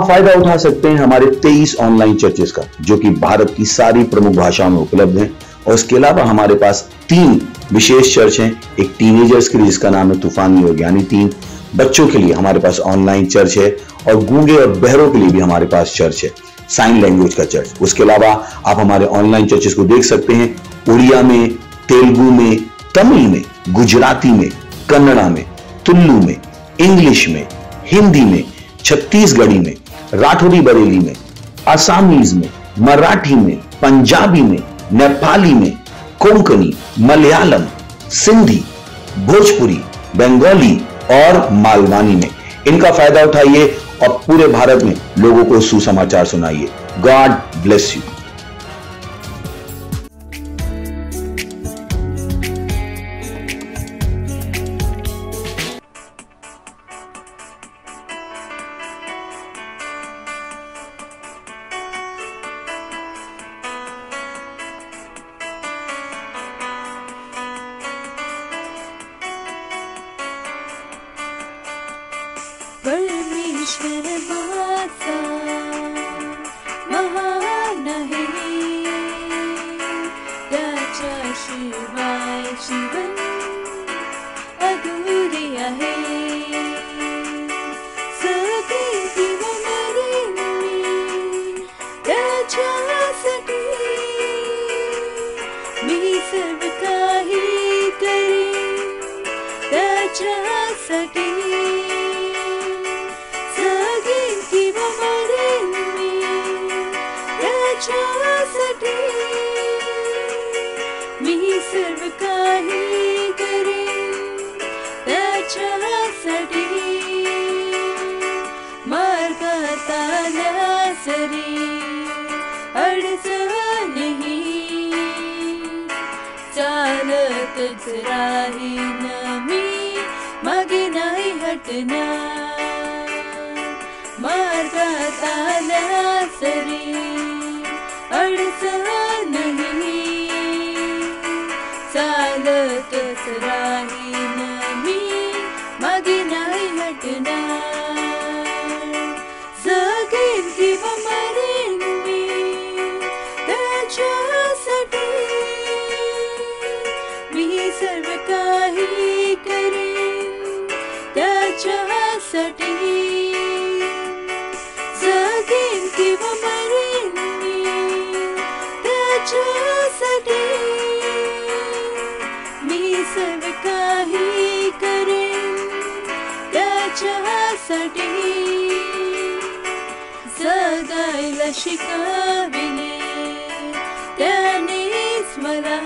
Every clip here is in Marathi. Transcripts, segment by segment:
आप फ़ायदा उठा सकते हैं हमारे 23 ऑनलाइन चर्चेस का, जो कि भारत की सारी प्रमुख भाषाओं में उपलब्ध हैं। और इसके अलावा हमारे पास तीन विशेष चर्च हैं। एक टीनेजर्स के लिए, जिसका नाम है तूफानी योग यानी तीन। बच्चों के लिए हमारे पास ऑनलाइन चर्च है और गूँगे और बहरों के लिए भी हमारे पास चर्च है साइन लैंग्वेज का चर्च उसके अलावा आप हमारे ऑनलाइन चर्चेस को देख सकते हैं, उड़िया में, तेलुगु में, तमिल में, गुजराती में, कन्नड़ा में, तुल्लू में, इंग्लिश में, हिंदी में, छत्तीसगढ़ी में राठौरी बरेली में असामीज में, मराठी में, पंजाबी में, नेपाली में, कोंकणी, मलयालम, सिंधी, भोजपुरी, बंगाली और मालवानी में। इनका फ़ायदा उठाइए और पूरे भारत में लोगों को सुसमाचार सुनाइए। गॉड ब्लेस यू अधुरे आहे सगळे मी मागे नाही हटणार. मार्गात आल्या सरी अडचणही साठी. जगायला शिकविले त्यानेच मला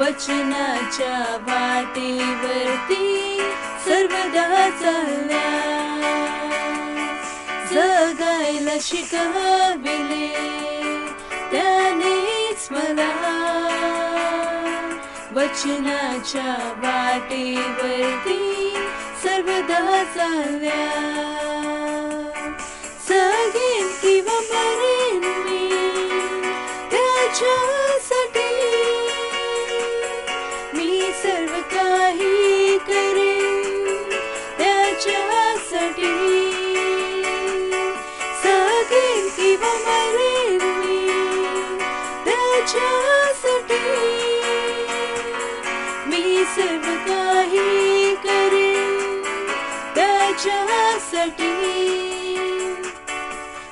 वचनाच्या वाटेवरती सर्वदा चालल्या. जगायला शिकविले त्यानेच मला वचनाच्या वाटेवरती मी त्याच्यासाठी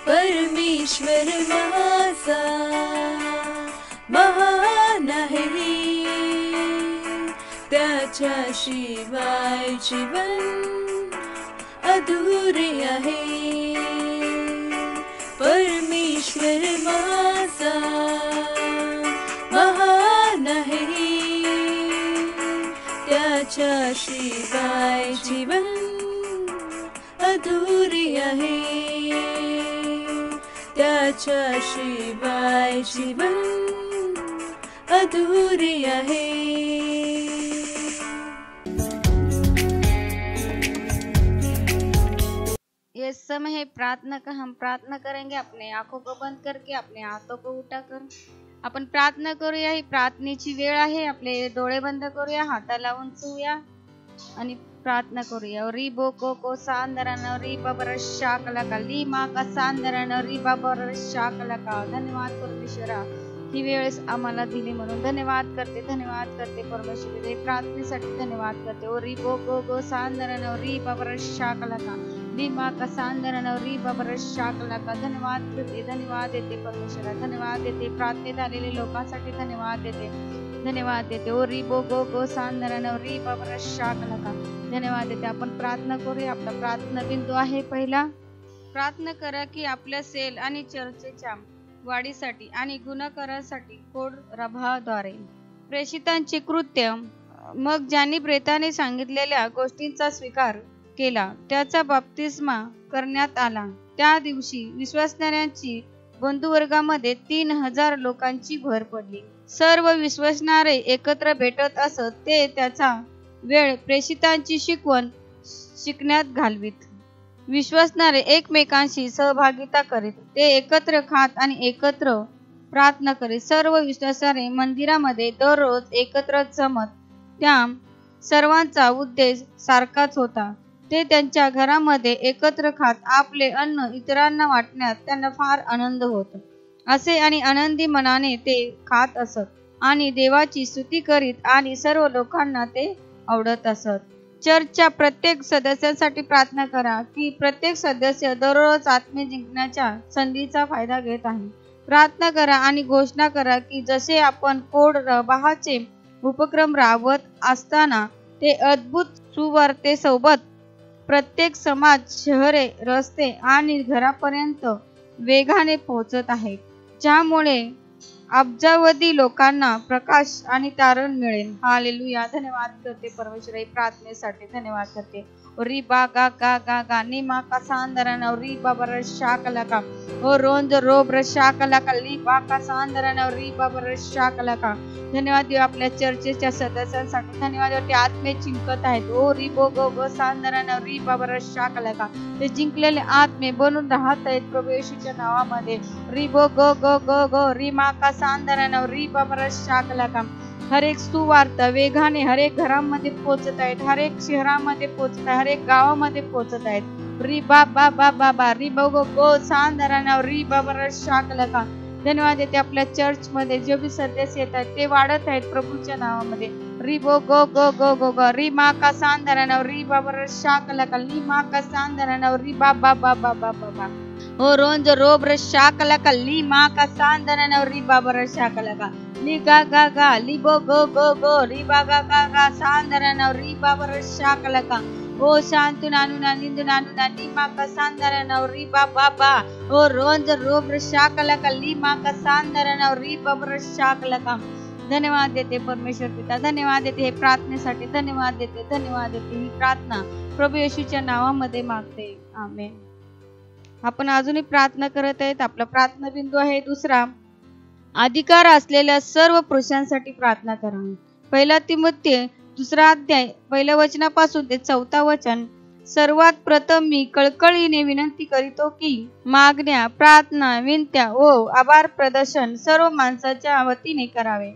परमेश्वर माझा महान त्याच्याशिवाय जीवन अधुरे आहे। परमेश्वर माझा महान त्याच्याशिवाय जीवन आहे. त्याच्या शिवाय जीवन अधुरी आहे. ये समय है प्रार्थना का हम प्रार्थना करेंगे अपने आंखों को बंद करके अपने हाथों को उठा कर. आपण प्रार्थना करूया ही प्रार्थनेची वेळ आहे. आपले डोळे बंद करूया हाताला उंचवूया आणि प्रार्थना करूया री बो को को सांदरान री बबर शाकला का ली मा का सांदरान री बबर शाकला का धन्यवाद परमेश्वरा ही वेळेस आम्हाला दिली म्हणून धन्यवाद करते धन्यवाद करते परमेश्वरी प्रार्थनेसाठी धन्यवाद करते ओ री बो गो गो सांदरान री बबर शाकला का ली मा का सांदरान री बबर शाकला का धन्यवाद करते धन्यवाद देते परमेश्वरा धन्यवाद देते प्रार्थनेत आलेले लोकांसाठी धन्यवाद देते धन्यवाद देते ओ री बो गो गो सांदरान री बबर शाकला का धन्यवाद देते. आपण प्रार्थना करूया. आपला प्रार्थना बिंदू आहे पहिला. प्रार्थना करा की आपल्या सेल आणि चर्चेच्या वाढीसाठी आणि गुणाकारासाठी कोड रभाद्वारे प्रेषितांचे कृत्य मग ज्यांनी प्रेताने सांगितलेल्या गोष्टींचा स्वीकार केला त्याचा बाप्तिस्मा करण्यात आला. त्या दिवशी विश्वासणाऱ्यांची बंधुवर्गामध्ये तीन हजार लोकांची भर पडली. सर्व विश्वसणारे एकत्र भेटत असत ते त्याचा वेळ प्रेषितांची शिकवण शिकण्यात घालवीत. विश्वसणारे एकमेकांशी सहभागिता करीत ते एकत्र खात आणि एकत्र प्रार्थना करीत. सर्व विश्वासाने मंदिरामध्ये दररोज एकत्र जमत त्या सर्वांचा उद्देश सारखाच होता. ते त्यांच्या घरामध्ये एकत्र खात आपले अन्न इतरांना वाटण्यात त्यांना फार आनंद होत. असे आणि आनंदी मनाने ते खात असत आणि देवाची स्तुती करीत आणि सर्व लोकांना ते आवडत असत. चर्चच्या प्रत्येक सदस्यासाठी प्रार्थना करा की प्रत्येक सदस्य दररोज आत्मे जिंकण्याच्या संधीचा फायदा घेत आहे. प्रार्थना करा आणि घोषणा करा की जसे आपण कोड रबाहाचे उपक्रम राबवत असताना ते अद्भुत सुवार्तेसोबत प्रत्येक समाज शहरे रस्ते आणि घरापर्यंत वेगाने पोहोचत आहे ज्यामुळे अब्जावधी लोकांना प्रकाश आणि तारण मिळेल. हालेलुया. धन्यवाद करते परमेश्वराई प्रार्थनेसाठी धन्यवाद करते. री बा गा गा गा गा नी मा का सांदरन री बा बर शाकला का ओ रोंज रोब र शाकला का बा का सांदरन री बा बर शाकला का धन्यवाद देव आपल्या चर्चेच्या सदस्यांसाठी. धन्यवाद देव ते आत्मे जिंकत आहेत. ओ री बो गो गो सांदरन री बा बर शाकला का ते जिंकलेले आत्मे बनून राहत आहेत प्रभू येशूच्या नावामध्ये. री बो गो गो गो गो री मा का सांदरन री बा बर शाकला का हरेक सुवार्ता वेगाने हरेक घरांमध्ये घरामध्ये पोहोचत आहेत हर एक शहरामध्ये पोहोचत आहे हर एक गावामध्ये पोहोचत आहेत री बा बा बा बा बा री बघो गो गो सांदराना री बा बर का धन्यवाद येते आपल्या चर्च मध्ये जे बी सदस्य येत आहेत ते वाढत आहेत प्रभूच्या नावामध्ये री बो गो गो गो गो गो री मा का सांदराना री बा बर शाकला का ली मा का सांदराना री बा बा बा बा ಓರೋಂಜ ರೋಬ್ರ ಶಾಕಲಕ ಲೀ ಮಾಕ ಸಾಂದನ ರೀ ಬಾಬರ ಶಾಕಲಕ ಲೀ ಗ ಗ ಗ ಲೀ ಬೋ ಗೋ ಗೋ ಗೋ ರೀ ಬಾ ಗ ಗ ಗ ಸಾಂದನ ರೀ ಬಾಬರ ಶಾಕಲಕ ಓ ಶಾಂತು ನಾನು ನನ್ನಿಂದು ನಾನು ನನ್ನಿ ಮಾಕ ಸಾಂದನ ರೀ ಬಾ ಬಾ ಬಾ ಓ ರೋಂಜ ರೋಬ್ರ ಶಾಕಲಕ ಲೀ ಮಾಕ ಸಾಂದನ ರೀ ಬಾಬರ ಶಾಕಲಕ धन्यवाद देते परमेश्वर पिता धन्यवाद देते हे प्रार्थनेसाठी धन्यवाद देते धन्यवाद देते ही प्रार्थना प्रभू येशूच्या नावामध्ये मागते आमेन आपण अजूनही प्रार्थना करत आहेत. आपला प्रार्थना बिंदू आहे दुसरा. अधिकार असलेल्या सर्व पुरुषांसाठी प्रार्थना करा. पहिला तिमत्य दुसरा अध्याय. पहिल्या वचनापासून ते चौथा वचन. सर्वात प्रथम मी कळकळीने विनंती करीतो की मागण्या प्रार्थना विनत्या व आभार प्रदर्शन सर्व माणसाच्या वतीने करावे.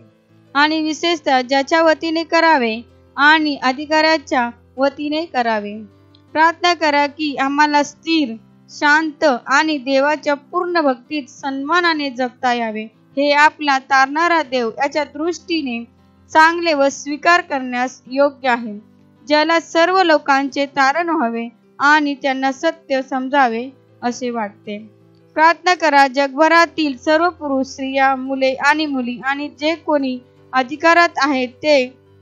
आणि विशेषतः ज्याच्या वतीने करावे आणि अधिकाऱ्याच्या वतीने करावे. प्रार्थना करा की आम्हाला स्थिर शांत आणि देवाच्या पूर्ण भक्तीत सन्मानाने जगता यावे. हे आपला तारणारा देव याच्या दृष्टीने चांगले व स्वीकार करण्यास योग्य आहे. ज्याला सर्व लोकांचे तारण व्हावे आणि त्यांना सत्य समजावे असे वाटते. प्रार्थना करा जगभरातील सर्व पुरुष स्त्रिया मुले आणि मुली आणि जे कोणी अधिकारात आहेत ते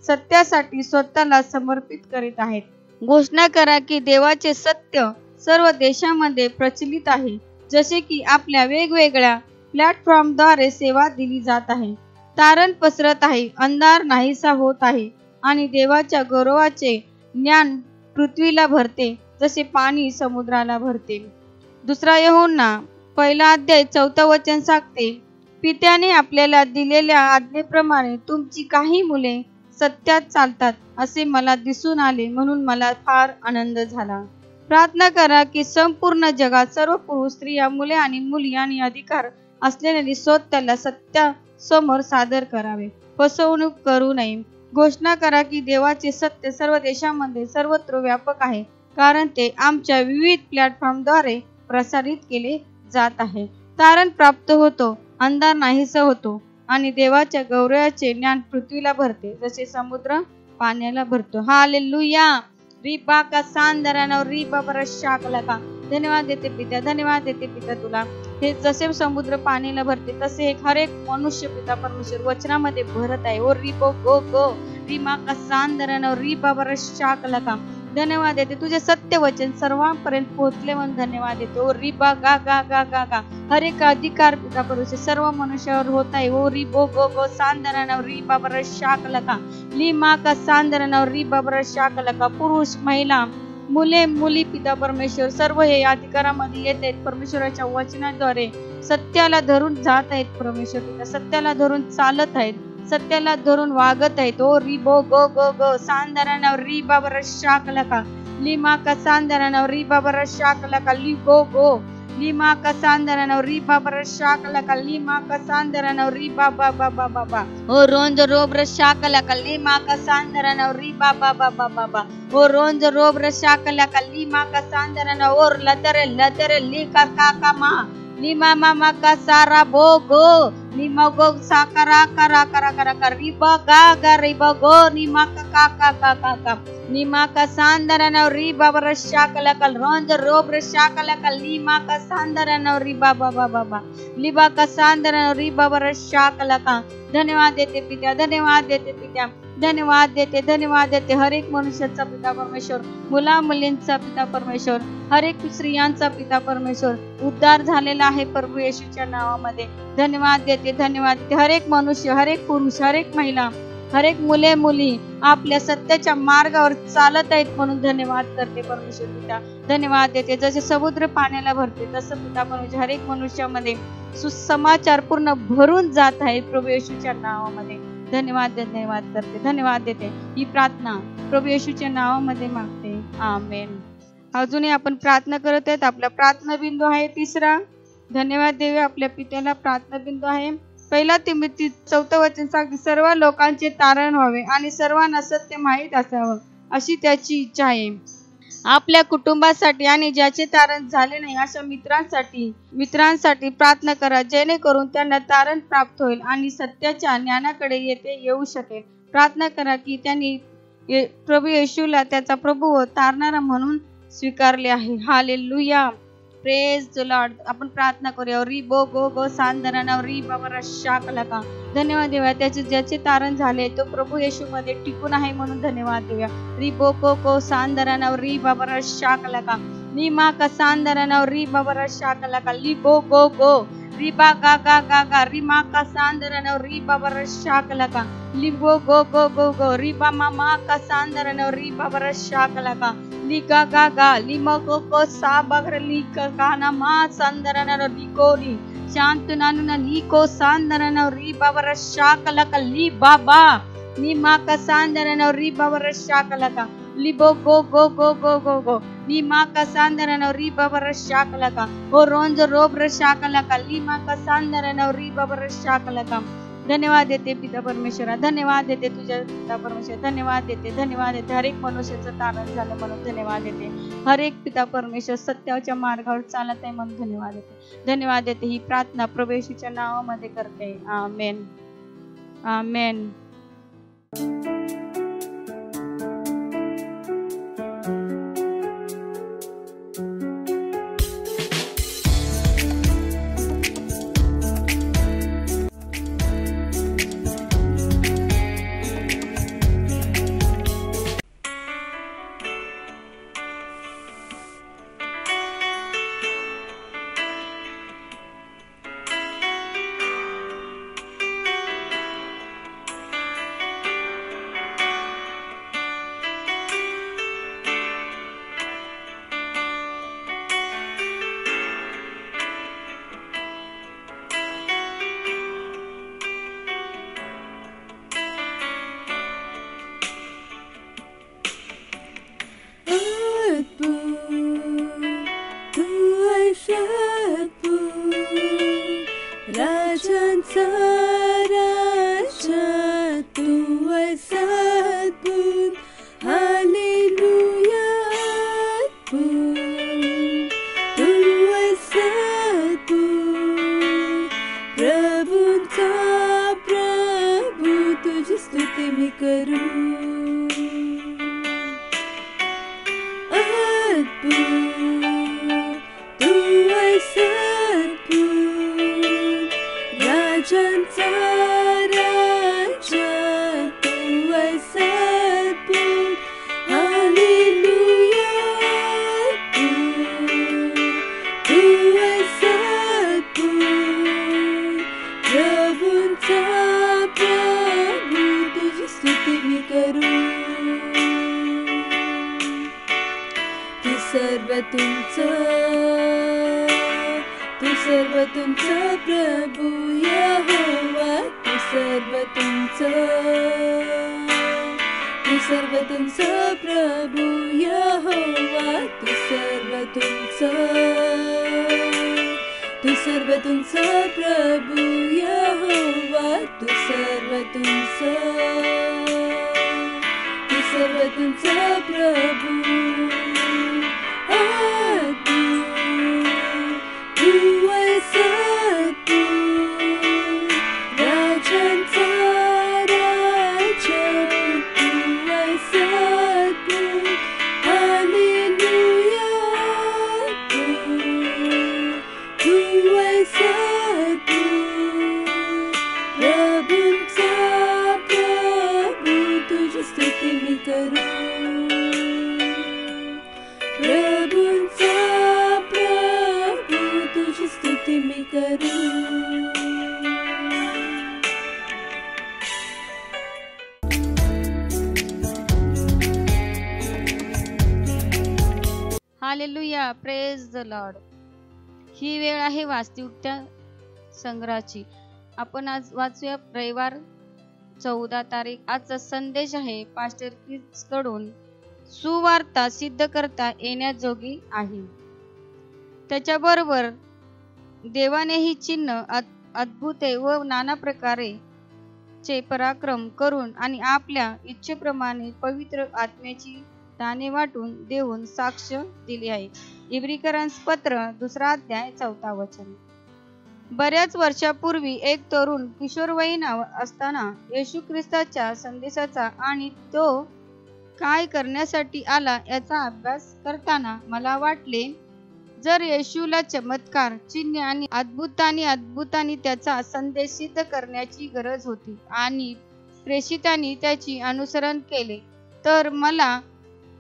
सत्यासाठी स्वतःला समर्पित करीत आहेत. घोषणा करा की देवाचे सत्य सर्व देशामध्ये प्रचलित आहे जसे की आपल्या वेगवेगळ्या प्लॅटफॉर्मद्वारे सेवा दिली जात आहे. तारण पसरत आहे अंधार नाहीसा होत आहे आणि देवाच्या गौरवाचे ज्ञान पृथ्वीला भरते जसे पाणी समुद्राला भरते. दुसरा यहोना पहिला अध्याय चौथं वचन सांगते पित्याने आपल्याला दिलेल्या आज्ञेप्रमाणे तुमची काही मुले सत्यात चालतात असे मला दिसून आले म्हणून मला फार आनंद झाला. प्रार्थना करा की संपूर्ण जगात सर्व पुरुष स्त्रिया मुले आणि मुली आणि अधिकार असलेल्या स्वतःला सत्या समोर सादर करावे. फसवणूक करू नये. घोषणा करा की देवाचे सत्य सर्व देशांमध्ये सर्वत्र व्यापक आहे कारण ते आमच्या विविध प्लॅटफॉर्मद्वारे प्रसारित केले जात आहे. तारण प्राप्त होतो अंधार नाहीसा होतो आणि देवाच्या गौरवाचे ज्ञान पृथ्वीला भरते जसे समुद्र पाण्याला भरतो. हा लुया रिबा का सांदराना रिबा बरस शाकला का धन्यवाद देते पित्या धन्यवाद देते पित्या तुला। हे जसे समुद्र पाणीला भरते तसे हे हर एक मनुष्य पिता परमेश्वर वचनामध्ये भरत आहे. ओ रिबो गो गो रिमा का सांदराना रिबा बरस शाकला का धन्यवाद देते. तुझे सत्य वचन सर्वांपर्यंत पोहोचले म्हणून धन्यवाद देते. ओ रिबा गा गा गा गा गा. हर एक अधिकार पिता परमेश्वर सर्व मनुष्यावर होत आहे. ओ रिबो गो गो रि रिबा बरस शाकला ली मा का सांदराना रिबा बरस शाकला पुरुष महिला मुले मुली पिता परमेश्वर. सर्व हे अधिकारामध्ये येत आहेत. परमेश्वराच्या वचनाद्वारे सत्याला धरून जात आहेत परमेश्वर पिता. सत्याला धरून चालत आहेत. सत्याला धरून वागत आहे. तो रिबो गो गो गो. सांदरानावर री बाबर शाकला का लिमा का सांदरानावर री बाबर शाकला का ली गो गो. लिमा का सांदरानावर री बाबर शाकला का लिमा का सांदरानावर री बाबा बाबा बाबा ओ रोंज रोब्र शाकला का लिमा का सांदरानावर री बाबा बाबा बाबा ओ रोंज रोब्र शाकला का लिमा का सांदराना ओर लतरे लतरे ली का का का मा. लिमा मामा का सारा बो गो लिमा गो साकरा करा करा करा करा रिबा गा गा रिबा गो निमा का का का का का का निमा का सांदरन रिबा बर शाकला कल रोंज रोब्र शाकला कल लिमा का सांदरन रिबा बा बा बा बा लिबा का सांदरन रिबा बर शाकला का धन्यवाद देते पित्या धन्यवाद देते पित्या धन्यवाद देते धन्यवाद देते. हर एक मनुष्याचा पिता परमेश्वर मुला मुलींचा पिता परमेश्वर हर एक स्त्रियांचा पिता परमेश्वर. उद्धार झालेला आहे प्रभू येशूच्या नावामध्ये. धन्यवाद देते धन्यवाद देते. हर एक मनुष्य हर एक पुरुष हर एक महिला हर एक मुले मुली आपल्या सत्याच्या मार्गावर चालत आहेत म्हणून धन्यवाद करते परमेश्वर पिता. धन्यवाद देते. जसे समुद्र पाण्याला भरते तसं पिता परमेश्वर हर एक मनुष्यामध्ये सुसमाचार पूर्ण भरून जात आहे प्रभू येशूच्या नावामध्ये. धन्यवाद धन्यवाद करते धन्यवाद देते. ही प्रार्थना प्रभू येशूच्या नावामध्ये मागते. आमेन. अजूनही आपण प्रार्थना करत आहेत. आपला प्रार्थना बिंदू आहे तिसरा. धन्यवाद देवे आपल्या पित्याला. प्रार्थना बिंदू आहे. पहिला तिमिती चौथं वचन सांगते सर्व लोकांचे तारण व्हावे आणि सर्वांना सत्य माहीत असावं अशी त्याची इच्छा आहे. आपल्या कुटुंबासाठी आणि ज्याचे तारण झाले नाही अशा मित्रांसाठी मित्रांसाठी प्रार्थना करा जेणेकरून त्यांना तारण प्राप्त होईल आणि सत्याच्या ज्ञानाकडे येथे येऊ शकेल. प्रार्थना करा की त्यांनी ये- प्रभू येशूला त्याचा प्रभू व तारणारा म्हणून स्वीकारले आहे. हा हालेलुया. प्रेज द लॉर्ड आपण प्रार्थना करूया. री बो गो गो सांदराना री बाबा शाकला का धन्यवाद देऊया. त्याचे ज्याचे तारण झाले तो प्रभू येशू मध्ये टिकून आहे म्हणून धन्यवाद देऊया. री बो को गो सांदराना री बाबा शाकला का नी मा का सांदराना री बाबा शाकला का ली बो गो गो. Riba gaga gaga rima kasandarano riba varashakalaga. Limbo go go go go riba mama kasandarano riba varashakalaga. Liga gaga lima go go sabagra lika kana ma sandarano rikori. Shantu ನಾನು ನನ್ನ ಈಕೋ ಸಾಂದರನ ರೀ ಬವರ ಶಾಕಲಕ ಲೀ ಬಾಬಾ ನಿಮ್ಮ ಕಸಾಂದರನ ರೀ ಬವರ ಶಾಕಲಕ ಲಿ ಬೋ ಗೋ ಗೋ ಗೋ ಗೋ ಗೋ ಗೋ ನೀ ಮಾಕ ಸಾಂದರನ ರೀ ಬವರ ಶಾಕಲಕ ಓ ರೋಂಜ ರೋಬ್ರ ಶಾಕಲಕ ಲಿ ಮಾಕ ಸಾಂದರನ ರೀ ಬವರ ಶಾಕಲಕ धन्यवाद देते पिता परमेश्वरा धन्यवाद देते तुझ्या पिता परमेश्वर धन्यवाद देते धन्यवाद देते हर एक मनुष्याचं तारण झालं म्हणून धन्यवाद देते हर एक पिता परमेश्वर सत्याच्या मार्गावर चालत आहे म्हणून धन्यवाद देते धन्यवाद देते ही प्रार्थना प्रवेशीच्या नावामध्ये करते amen amen hallelujah praise the Lord ही वेळ आहे वास्तविकता संग्रहाची. आपण आज वाचूया रविवार चौदा तारीख आजचा संदेश आहे. पास्टर किड्सकडून सुवार्ता सिद्ध करता येण्याजोगी आहे. त्याच्याबरोबर देवाने ही चिन्ह अद- अद्भुते व नाना प्रकारे चे पराक्रम करून आणि आपल्या इच्छेप्रमाणे पवित्र आत्म्याची दाने वाटून देऊन साक्ष दिली आहे. इब्रिकरांस पत्र दुसरा अध्याय चौथा वचन. बऱ्याच वर्षापूर्वी एक तरुण किशोरवयीन असताना येशू ख्रिस्ताच्या संदेशाचा आणि तो काय करण्यासाठी आला याचा अभ्यास करताना मला वाटले जर येशूला चमत्कार चिन्ह आणि अद्भुतानी अद्भुतानी त्याचा संदेश सिद्ध करण्याची गरज होती आणि प्रेषितांनी त्याची अनुसरण केले तर मला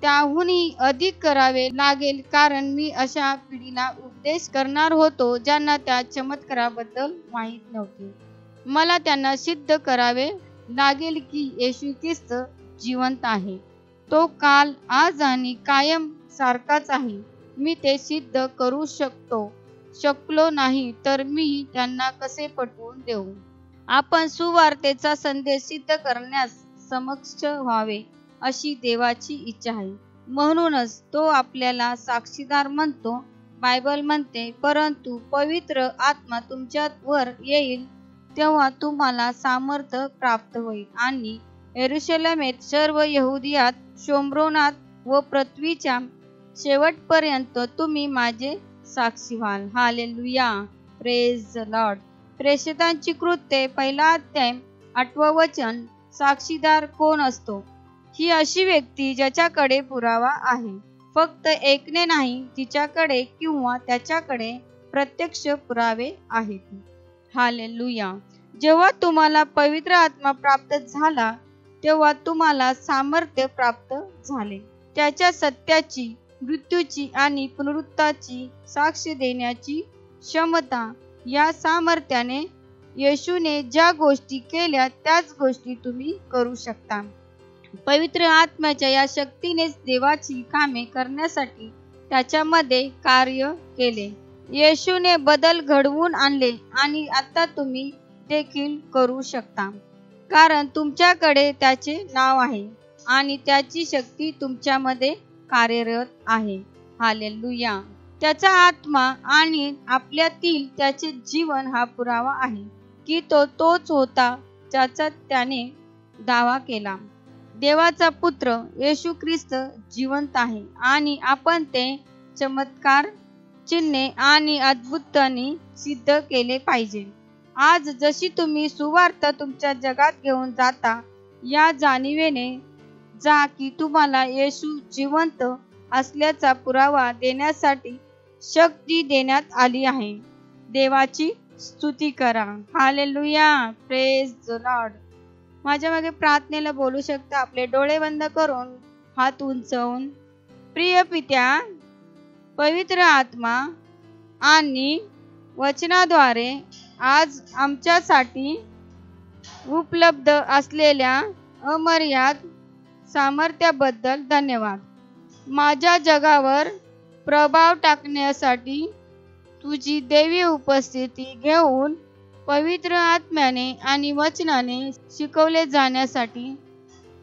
त्याहूनही अधिक करावे लागेल कारण मी अशा पिढीला उपदेश करणार होतो ज्यांना त्या चमत्काराबद्दल माहीत नव्हते. मला त्यांना सिद्ध करावे लागेल की येशू ख्रिस्त जिवंत आहे. तो काल आज आणि कायम सारखाच आहे. मी ते सिद्ध करू शकतो शकलो नाही तर मी त्यांना कसे पटवून देऊ? आपण सुवार्तेचा संदेश सिद्ध करण्यास समक्ष व्हावे अशी देवाची इच्छा आहे. म्हणूनच तो आपल्याला साक्षीदार म्हणतो बायबल म्हणते परंतु पवित्र आत्मा तुमच्यावर येईल तेव्हा तुम्हाला सामर्थ्य प्राप्त होईल. आणि एरुशलेमेत सर्व यहुदियात शोम्रोनात व पृथ्वीच्या शेवटपर्यंत तुम्ही माझे साक्षी व्हाल. हालेलुया. प्रेज लॉर्ड प्रेषितांची कृत्ये पहिला अध्याय आठवं वचन साक्षीदार कोण असतो? ही अशी व्यक्ती ज्याच्याकडे पुरावा आहे. फक्त ऐकणे नाही तिच्याकडे किंवा त्याच्याकडे प्रत्यक्ष पुरावे आहेत. हालेलुया. जेव्हा तुम्हाला पवित्र आत्मा प्राप्त झाला तेव्हा तुम्हाला सामर्थ्य प्राप्त झाले. त्याच्या सत्याची मृत्यूची आणि पुनरुत्ताची साक्ष देण्याची क्षमता या सामर्थ्याने येशूने ज्या गोष्टी केल्या त्याच गोष्टी तुम्ही करू शकता. पवित्र आत्म्याच्या या शक्तीनेच देवाची कामे करण्यासाठी त्याच्यामध्ये कार्य केले. येशूने बदल घडवून आणले आणि आता तुम्ही देखील करू शकता. कारण तुमच्याकडे त्याचे नाव आहे आणि त्याची शक्ती तुमच्यामध्ये कार्यरत आहे. हालेलुया. त्याचा आत्मा आणि आपल्यातील त्याचे जीवन हा पुरावा आहे की तो तोच होता ज्याचा त्याने दावा केला. देवाचा पुत्र येशू ख्रिस्त जिवंत आहे आणि आपण ते चमत्कार चिन्हे आणि अद्भुतांनी सिद्ध केले पाहिजे. आज जशी तुम्ही सुवार्थ तुमच्या जगात घेऊन जाता या जाणीवेने जा की तुम्हाला येशू जिवंत असल्याचा पुरावा देण्यासाठी शक्ती देण्यात आली आहे. देवाची स्तुती करा. हालेलुया प्रेज द लॉर्ड माझ्या मागे प्रार्थनेला बोलू शकता. आपले डोळे बंद करून हात उंचवून. प्रिय पित्या पवित्र आत्मा आणि वचनाद्वारे आज आमच्यासाठी उपलब्ध असलेल्या अमर्याद सामर्थ्याबद्दल धन्यवाद. माझ्या जगावर प्रभाव टाकण्यासाठी तुझी देवी उपस्थिती घेऊन पवित्र आत्म्याने आणि वचनाने शिकवले जाण्यासाठी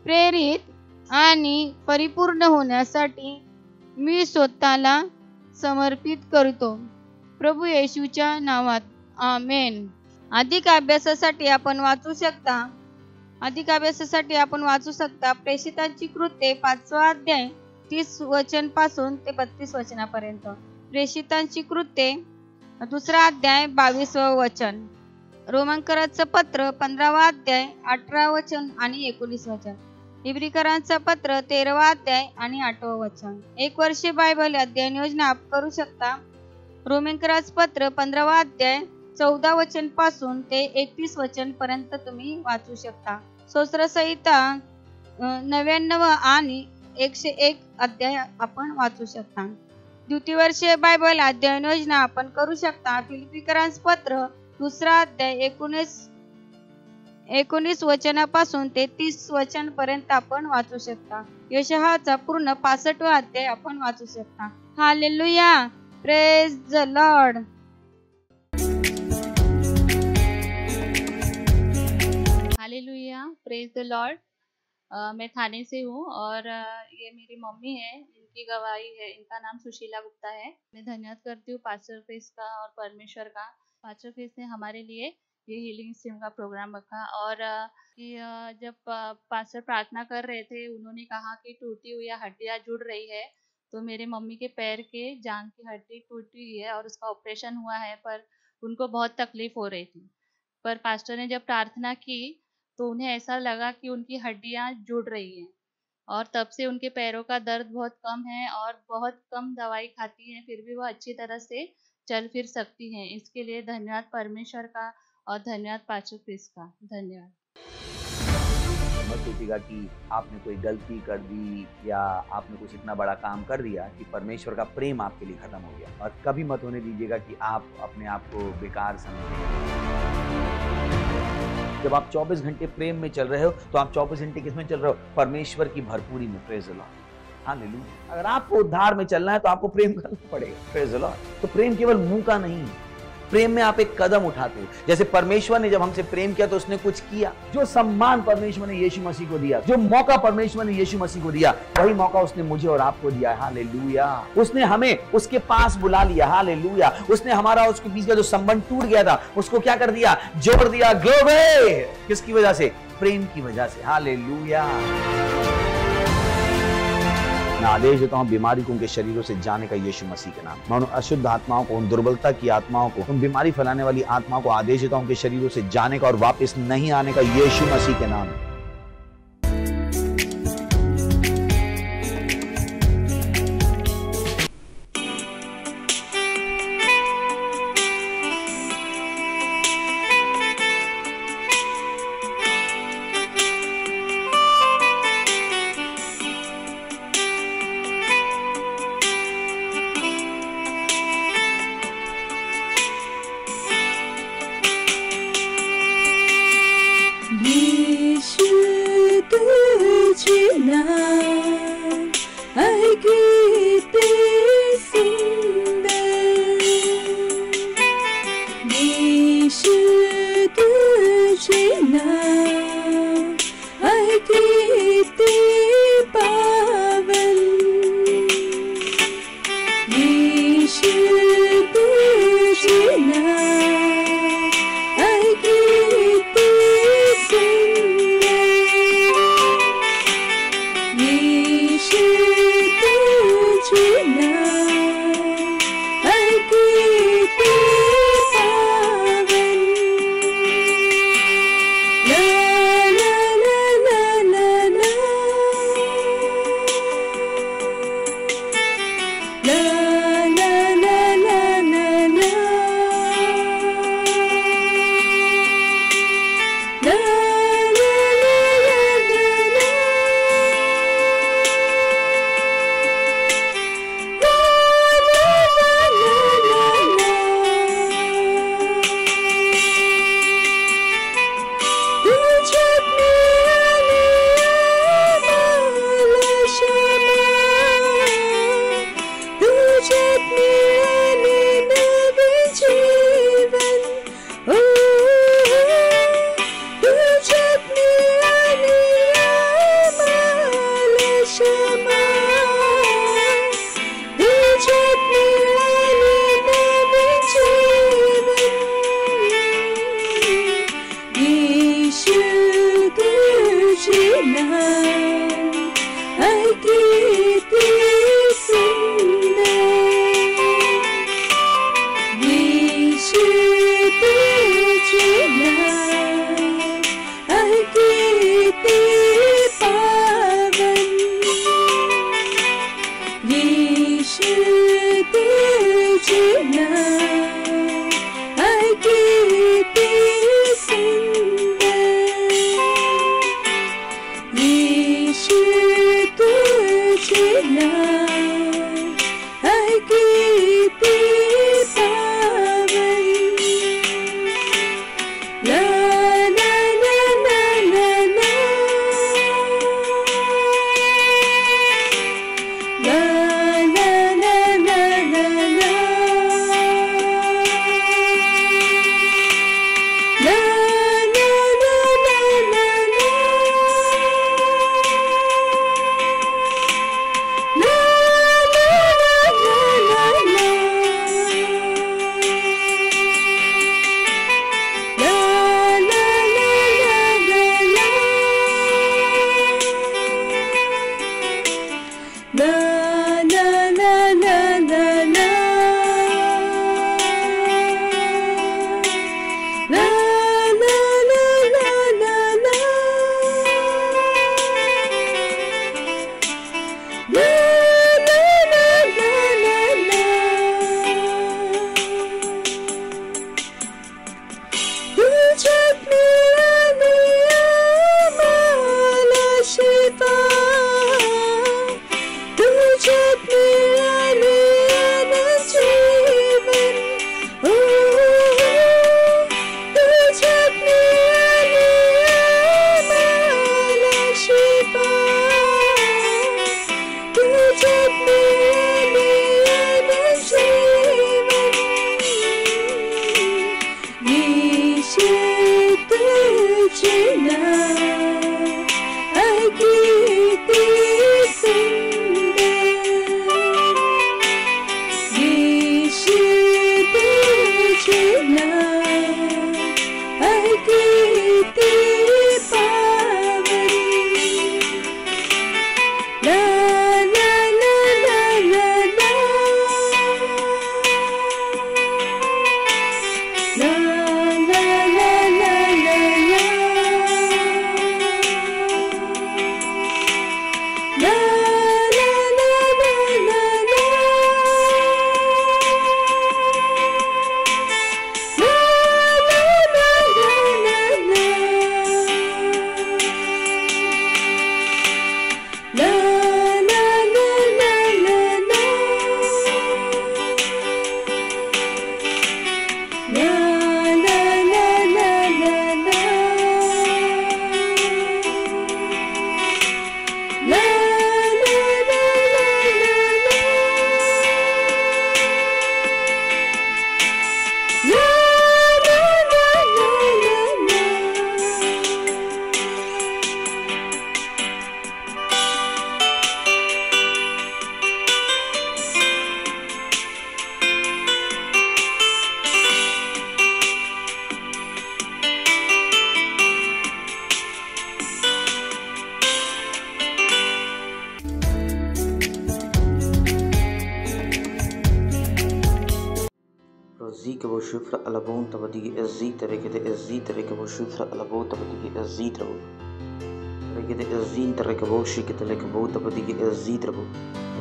प्रेरित आणि परिपूर्ण होण्यासाठी मी स्वतःला समर्पित करतो. प्रभू येशूच्या नावात. आमेन. अधिक अभ्यासासाठी आपण वाचू शकता. अधिक अभ्यासासाठी आपण वाचू शकता. प्रेषितांची कृत्ये पाचवा अध्याय तीस वचनपासून ते बत्तीस वचनापर्यंत. प्रेषितांची कृत्ये दुसरा अध्याय बावीसवं वचन. रोमांकराचं पत्र पंधरावा अध्याय अठरा वचन आणि एकोणीस वचन. इब्रिकरांचं पत्र तेरावा अध्याय आणि आठवं वचन. एक वर्षे बायबल अध्ययन योजना करू शकता? रोमेंकराज पत्र पंधरावा अध्याय चौदा वचनपासून ते एकतीस वचन पर्यंत तुम्ही वाचू शकता. संहिता नव्याण्णव आणि एकशे एक अध्याय आपण वाचू शकता. द्वितीय बायबल अध्ययन योजना आपण करू शकता. फिलिपिकरांस पत्र दुसरा अध्याय, एकोणीस एकोणीस वचनापासून ते तीस वचन पर्यंत आपण वाचू शकता. यशहाचा पूर्ण पासष्टवा अध्याय आपण वाचू शकता. Hallelujah praise the Lord hallelujah praise the Lord मैं थाने से हूँ और ये मेरी मम्मी है, इनकी गवाही है, इनका नाम सुशीला गुप्ता है। मैं धन्यवाद करती हूँ पास्टर क्रिस का और परमेश्वर का। पास्टर क्रिस ने हमारे लिए ये हीलिंग स्ट्रीम का प्रोग्राम रखा और कि जब पास्टर प्रार्थना कर रहे थे, उन्होंने कहा कि टूटी हुई हड्डियाँ जुड़ रही है तो मेरे मम्मी के पैर के जांग की हड्डी टूटी हुई है और उसका ऑपरेशन हुआ है, पर उनको बहुत तकलीफ़ हो रही थी। पर पास्टर ने जब प्रार्थना की तो उन्हें ऐसा लगा कि उनकी हड्डियाँ जुड़ रही हैं और तब से उनके पैरों का दर्द बहुत कम है और बहुत कम दवाई खाती हैं, फिर भी वो अच्छी तरह से चल फिर सकती हैं। इसके लिए धन्यवाद परमेश्वर का और धन्यवाद पाचू क्रिस का। धन्यवाद। मत सोचिएगा कि आपने कोई गलती कर दी या आपने कुछ इतना बड़ा काम कर दिया कि परमेश्वर का प्रेम आपके लिए खत्म हो गया। और कभी मत होने दीजिएगा कि आप अपने आप को बेकार समझें जब आप 24 घंटे प्रेम में चल रहे हो तो आप 24 घंटे किसमें चल रहे हो? परमेश्वर की भरपूरी में। प्रेज हालेलुया अगर आपको उद्धार में चलना है तो आपको प्रेम करना पड़ेगा। प्रेज तो प्रेम केवल मुँह का नहीं है। प्रेम में आप एक कदम उठाते हो। जैसे परमेश्वर ने जब हमसे प्रेम किया तो उसने कुछ किया। जो सम्मान परमेश्वर ने यीशु मसीह को दिया जो मौका परमेश्वर ने यीशु मसीह को दिया वही मौका उसने मुझे और आपको दिया है। हालेलुया उसने हमें उसके पास बुला लिया। हालेलुया उसने हमारा उसके बीच का जो संबंध टूट गया था उसको क्या कर दिया? जोड़ दिया। ग्लोबे किसकी वजह से? प्रेम की वजह से। हालेलुया मैं आदेश देता हूँ, बीमारी को उनके शरीरों से जाने का यीशु मसीह के नाम। मैं उन अशुद्ध आत्माओं को, उन दुर्बलता की आत्माओं को, उन बीमारी फैलाने वाली आत्माओं को आदेश देता हूँ उनके शरीरों से जाने का और वापस नहीं आने का यीशु मसीह के नाम। तुझे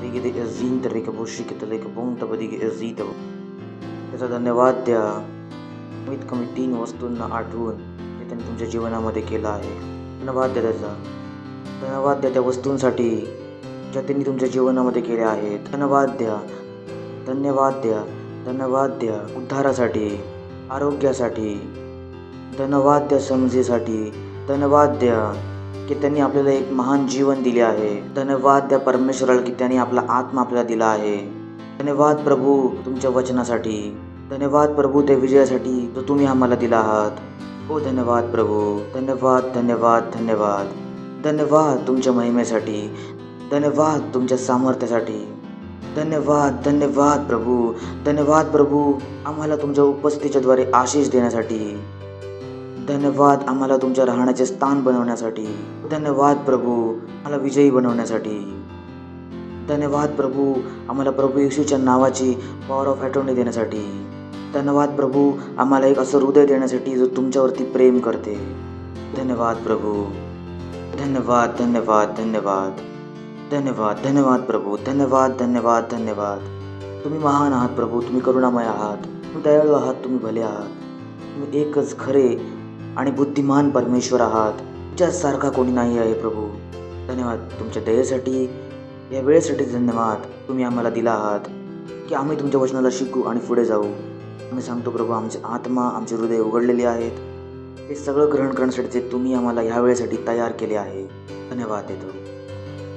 rekete ezin reke bo shikete leke bo tabadigi ezit rabo त्याचा धन्यवाद द्या कमीत कमी तीन वस्तूंना आठवून ते त्यांनी तुमच्या जीवनामध्ये केलं आहे धन्यवाद द्या त्याचा धन्यवाद द्या त्या वस्तूंसाठी ज्या त्यांनी तुमच्या जीवनामध्ये केल्या आहेत धन्यवाद द्या धन्यवाद द्या धन्यवाद द्या उद्धारासाठी आरोग्यासाठी धन्यवाद द्या समजेसाठी धन्यवाद द्या की त्यांनी आपल्याला एक महान जीवन दिले आहे. धन्यवाद त्या परमेश्वराला की त्यांनी आपला आत्मा आपल्याला दिला आहे. धन्यवाद प्रभू तुमच्या वचनासाठी. धन्यवाद प्रभू त्या विजयासाठी जो तुम्ही आम्हाला दिला आहात. हो धन्यवाद प्रभू. धन्यवाद धन्यवाद धन्यवाद. धन्यवाद तुमच्या महिमेसाठी. धन्यवाद तुमच्या सामर्थ्यासाठी. धन्यवाद धन्यवाद प्रभू. धन्यवाद प्रभू आम्हाला तुमच्या उपस्थितीच्याद्वारे आशिष देण्यासाठी. धन्यवाद आम्हाला तुमच्या राहण्याचे स्थान बनवण्यासाठी. धन्यवाद प्रभू आम्हाला विजयी बनवण्यासाठी. धन्यवाद प्रभू आम्हाला प्रभू येशूच्या नावाची पॉवर ऑफ अटॉर्नी देण्यासाठी. धन्यवाद प्रभू आम्हाला एक असं हृदय देण्यासाठी जो तुमच्यावरती प्रेम करते. धन्यवाद प्रभू. धन्यवाद धन्यवाद धन्यवाद. धन्यवाद धन्यवाद प्रभू. धन्यवाद धन्यवाद धन्यवाद. तुम्ही महान आहात प्रभू. तुम्ही करुणामय आहात. तुम्ही दयाळू आहात. तुम्ही भले आहात. तुम्ही एकच खरे आणि बुद्धिमान परमेश्वर आहात तुमच्यासारखा कोणी नाही आहे प्रभू. धन्यवाद तुमच्या दयेसाठी. या वेळेसाठी धन्यवाद तुम्ही आम्हाला दिला आहात की आम्ही तुमच्या वचनाला शिकू आणि पुढे जाऊ. आम्ही सांगतो प्रभू आमचे आत्मा आमचे हृदय उघडलेले आहेत. हे सगळं ग्रहण करण्यासाठी जे तुम्ही आम्हाला ह्या वेळेसाठी तयार केले आहे धन्यवाद देतो.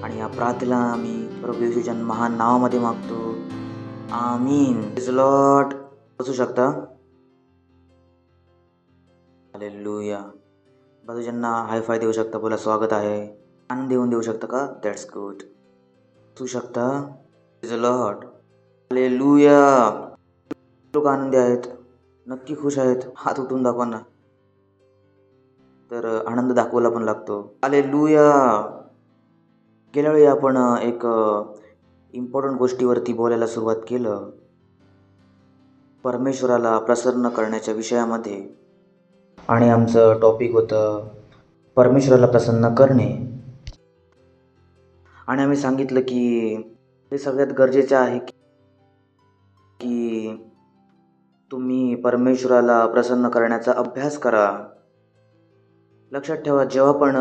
आणि या प्रार्थना आम्ही प्रभू येशूच्या महान नावामध्ये मागतो. आमीन. लॉट असू शकता? हालेलुया बाजूच्यांना हाय फाय देऊ शकता बोला स्वागत आहे. आनंद देऊन देऊ शकता का? दॅट्स गुड तू शकता? इज अ लॉट हालेलुया लोक आनंदी आहेत नक्की खुश आहेत. हात उठून दाखवा ना. तर आनंद दाखवायला पण लागतो. हालेलुया गेल्या वेळी आपण एक इम्पॉर्टंट गोष्टीवरती बोलायला सुरुवात केलं. परमेश्वराला प्रसन्न करण्याच्या विषयामध्ये. आणि आमचं टॉपिक होतं परमेश्वराला प्रसन्न करणे. आणि आम्ही सांगितलं की हे सगळ्यात गरजेचं आहे की की तुम्ही परमेश्वराला प्रसन्न करण्याचा अभ्यास करा. लक्षात ठेवा जेव्हा पण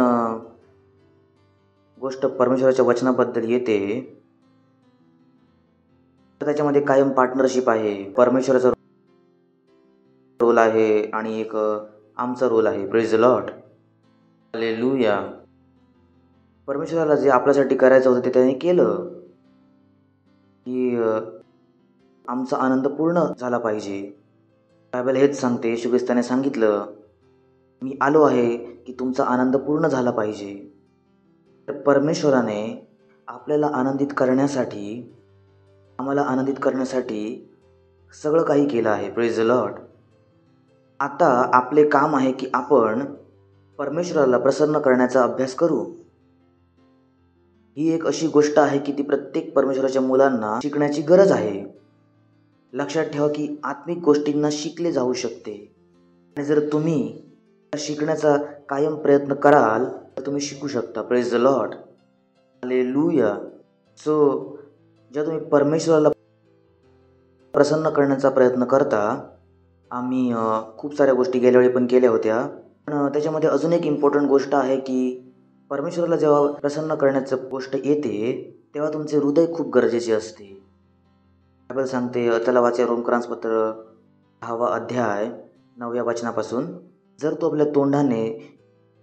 गोष्ट परमेश्वराच्या वचनाबद्दल येते तर त्याच्यामध्ये कायम पार्टनरशिप आहे. परमेश्वराचा रोल आहे आणि एक आमचा रोल आहे. प्रेज लॉट लुया परमेश्वराला जे आपल्यासाठी करायचं होतं ते त्याने केलं. की आमचा आनंद पूर्ण झाला पाहिजे. बायबल हेच सांगते. शुभेस्ताने सांगितलं मी आलो आहे की तुमचा आनंद पूर्ण झाला पाहिजे. तर परमेश्वराने आपल्याला आनंदित करण्यासाठी आम्हाला आनंदित करण्यासाठी सगळं काही केलं आहे. प्रेज लॉट आता आपले काम आहे की आपण परमेश्वराला प्रसन्न करण्याचा अभ्यास करू. ही एक अशी गोष्ट आहे की ती प्रत्येक परमेश्वराच्या मुलांना शिकण्याची गरज आहे. लक्षात ठेवा की आत्मिक गोष्टींना शिकले जाऊ शकते. आणि जर तुम्ही शिकण्याचा कायम प्रयत्न कराल तर तुम्ही शिकू शकता. प्रेज द लॉट आले लुया सो जेव्हा तुम्ही परमेश्वराला प्रसन्न करण्याचा प्रयत्न करता आम्ही खूप साऱ्या गोष्टी गेल्या वेळी पण केल्या होत्या. पण त्याच्यामध्ये अजून एक इम्पॉर्टंट गोष्ट आहे की परमेश्वराला जेव्हा प्रसन्न करण्याचं गोष्ट येते तेव्हा तुमचे हृदय खूप गरजेचे असते. बायबल सांगते त्याला चला वाचा रोमक्रांसपत्र दहावा अध्याय नवव्या वचनापासून. जर तू आपल्या तोंडाने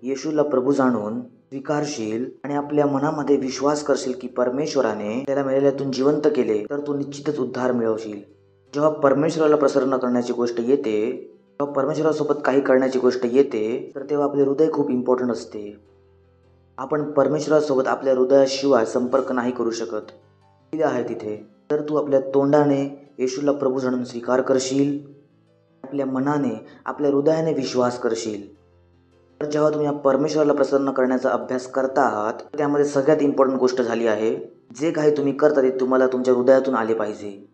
येशूला प्रभू जाणून स्वीकारशील आणि आपल्या मनामध्ये विश्वास करशील की परमेश्वराने त्याला मिळाल्यातून जिवंत केले तर तू निश्चितच उद्धार मिळवशील. जेव्हा परमेश्वराला प्रसन्न करण्याची गोष्ट येते तेव्हा परमेश्वरासोबत काही करण्याची गोष्ट येते तर तेव्हा आपले हृदय खूप इम्पॉर्टंट असते. आपण परमेश्वरासोबत आपल्या हृदयाशिवाय संपर्क नाही करू शकत. लिहिलं आहे तिथे. तर तू आपल्या तोंडाने येशूला प्रभू जाणून स्वीकार करशील. आपल्या मनाने आपल्या हृदयाने विश्वास करशील. तर जेव्हा तुम्ही या परमेश्वराला प्रसन्न करण्याचा अभ्यास करता आहात त्यामध्ये सगळ्यात इम्पॉर्टंट गोष्ट झाली आहे. जे काही तुम्ही करता ते तुम्हाला तुमच्या हृदयातून आले पाहिजे.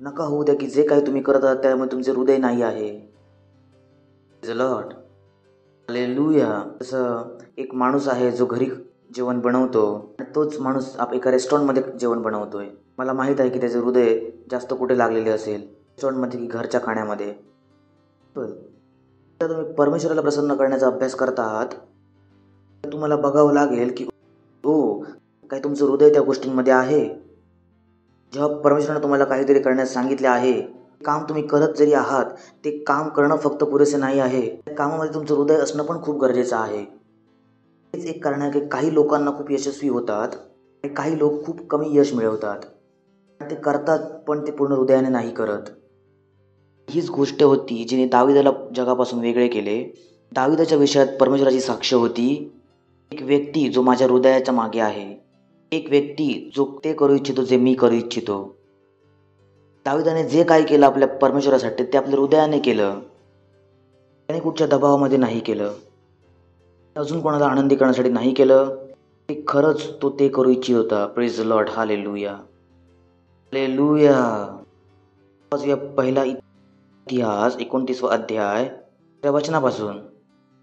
नका होऊ द्या की जे काही तुम्ही करत आहात त्यामुळे तुमचे हृदय नाही आहे. लॉट लुया तसं एक माणूस आहे जो घरी जेवण बनवतो. आणि तोच माणूस आप एका रेस्टॉरंटमध्ये जेवण बनवतोय. मला माहीत आहे की त्याचे हृदय जास्त कुठे लागलेले असेल? रेस्टॉरंटमध्ये की घरच्या खाण्यामध्ये? तर तुम्ही परमेश्वराला प्रसन्न करण्याचा अभ्यास करत आहात. तर तुम्हाला बघावं लागेल की हो काही तुमचं हृदय त्या गोष्टींमध्ये आहे? जेव्हा परमेश्वराने तुम्हाला काहीतरी करण्यास सांगितले आहे काम तुम्ही करत जरी आहात ते काम करणं फक्त पुरेसे नाही आहे. त्या कामामध्ये तुमचं हृदय असणं पण खूप गरजेचं आहे. हेच एक कारण आहे की काही लोकांना खूप यशस्वी होतात आणि काही लोक खूप कमी यश मिळवतात. ते करतात पण ते पूर्ण हृदयाने नाही करत. हीच गोष्ट होती जिने दाविदाला जगापासून वेगळे केले. दाविदाच्या विषयात परमेश्वराची साक्ष होती. एक व्यक्ती जो माझ्या हृदयाच्या मागे आहे. एक व्यक्ती जो ते करू इच्छितो जे मी करू इच्छितो. दाविदाने जे काय केलं आपल्या परमेश्वरासाठी ते आपल्या हृदयाने केलं. त्याने कुठच्या दबावामध्ये नाही केलं. अजून कोणाला आनंदी करण्यासाठी नाही केलं. ते खरंच तो ते करू इच्छित होता. प्रेज लॉट हा लुया लुया पहिला इतिहास एकोणतीसवा अध्याय त्या वचनापासून.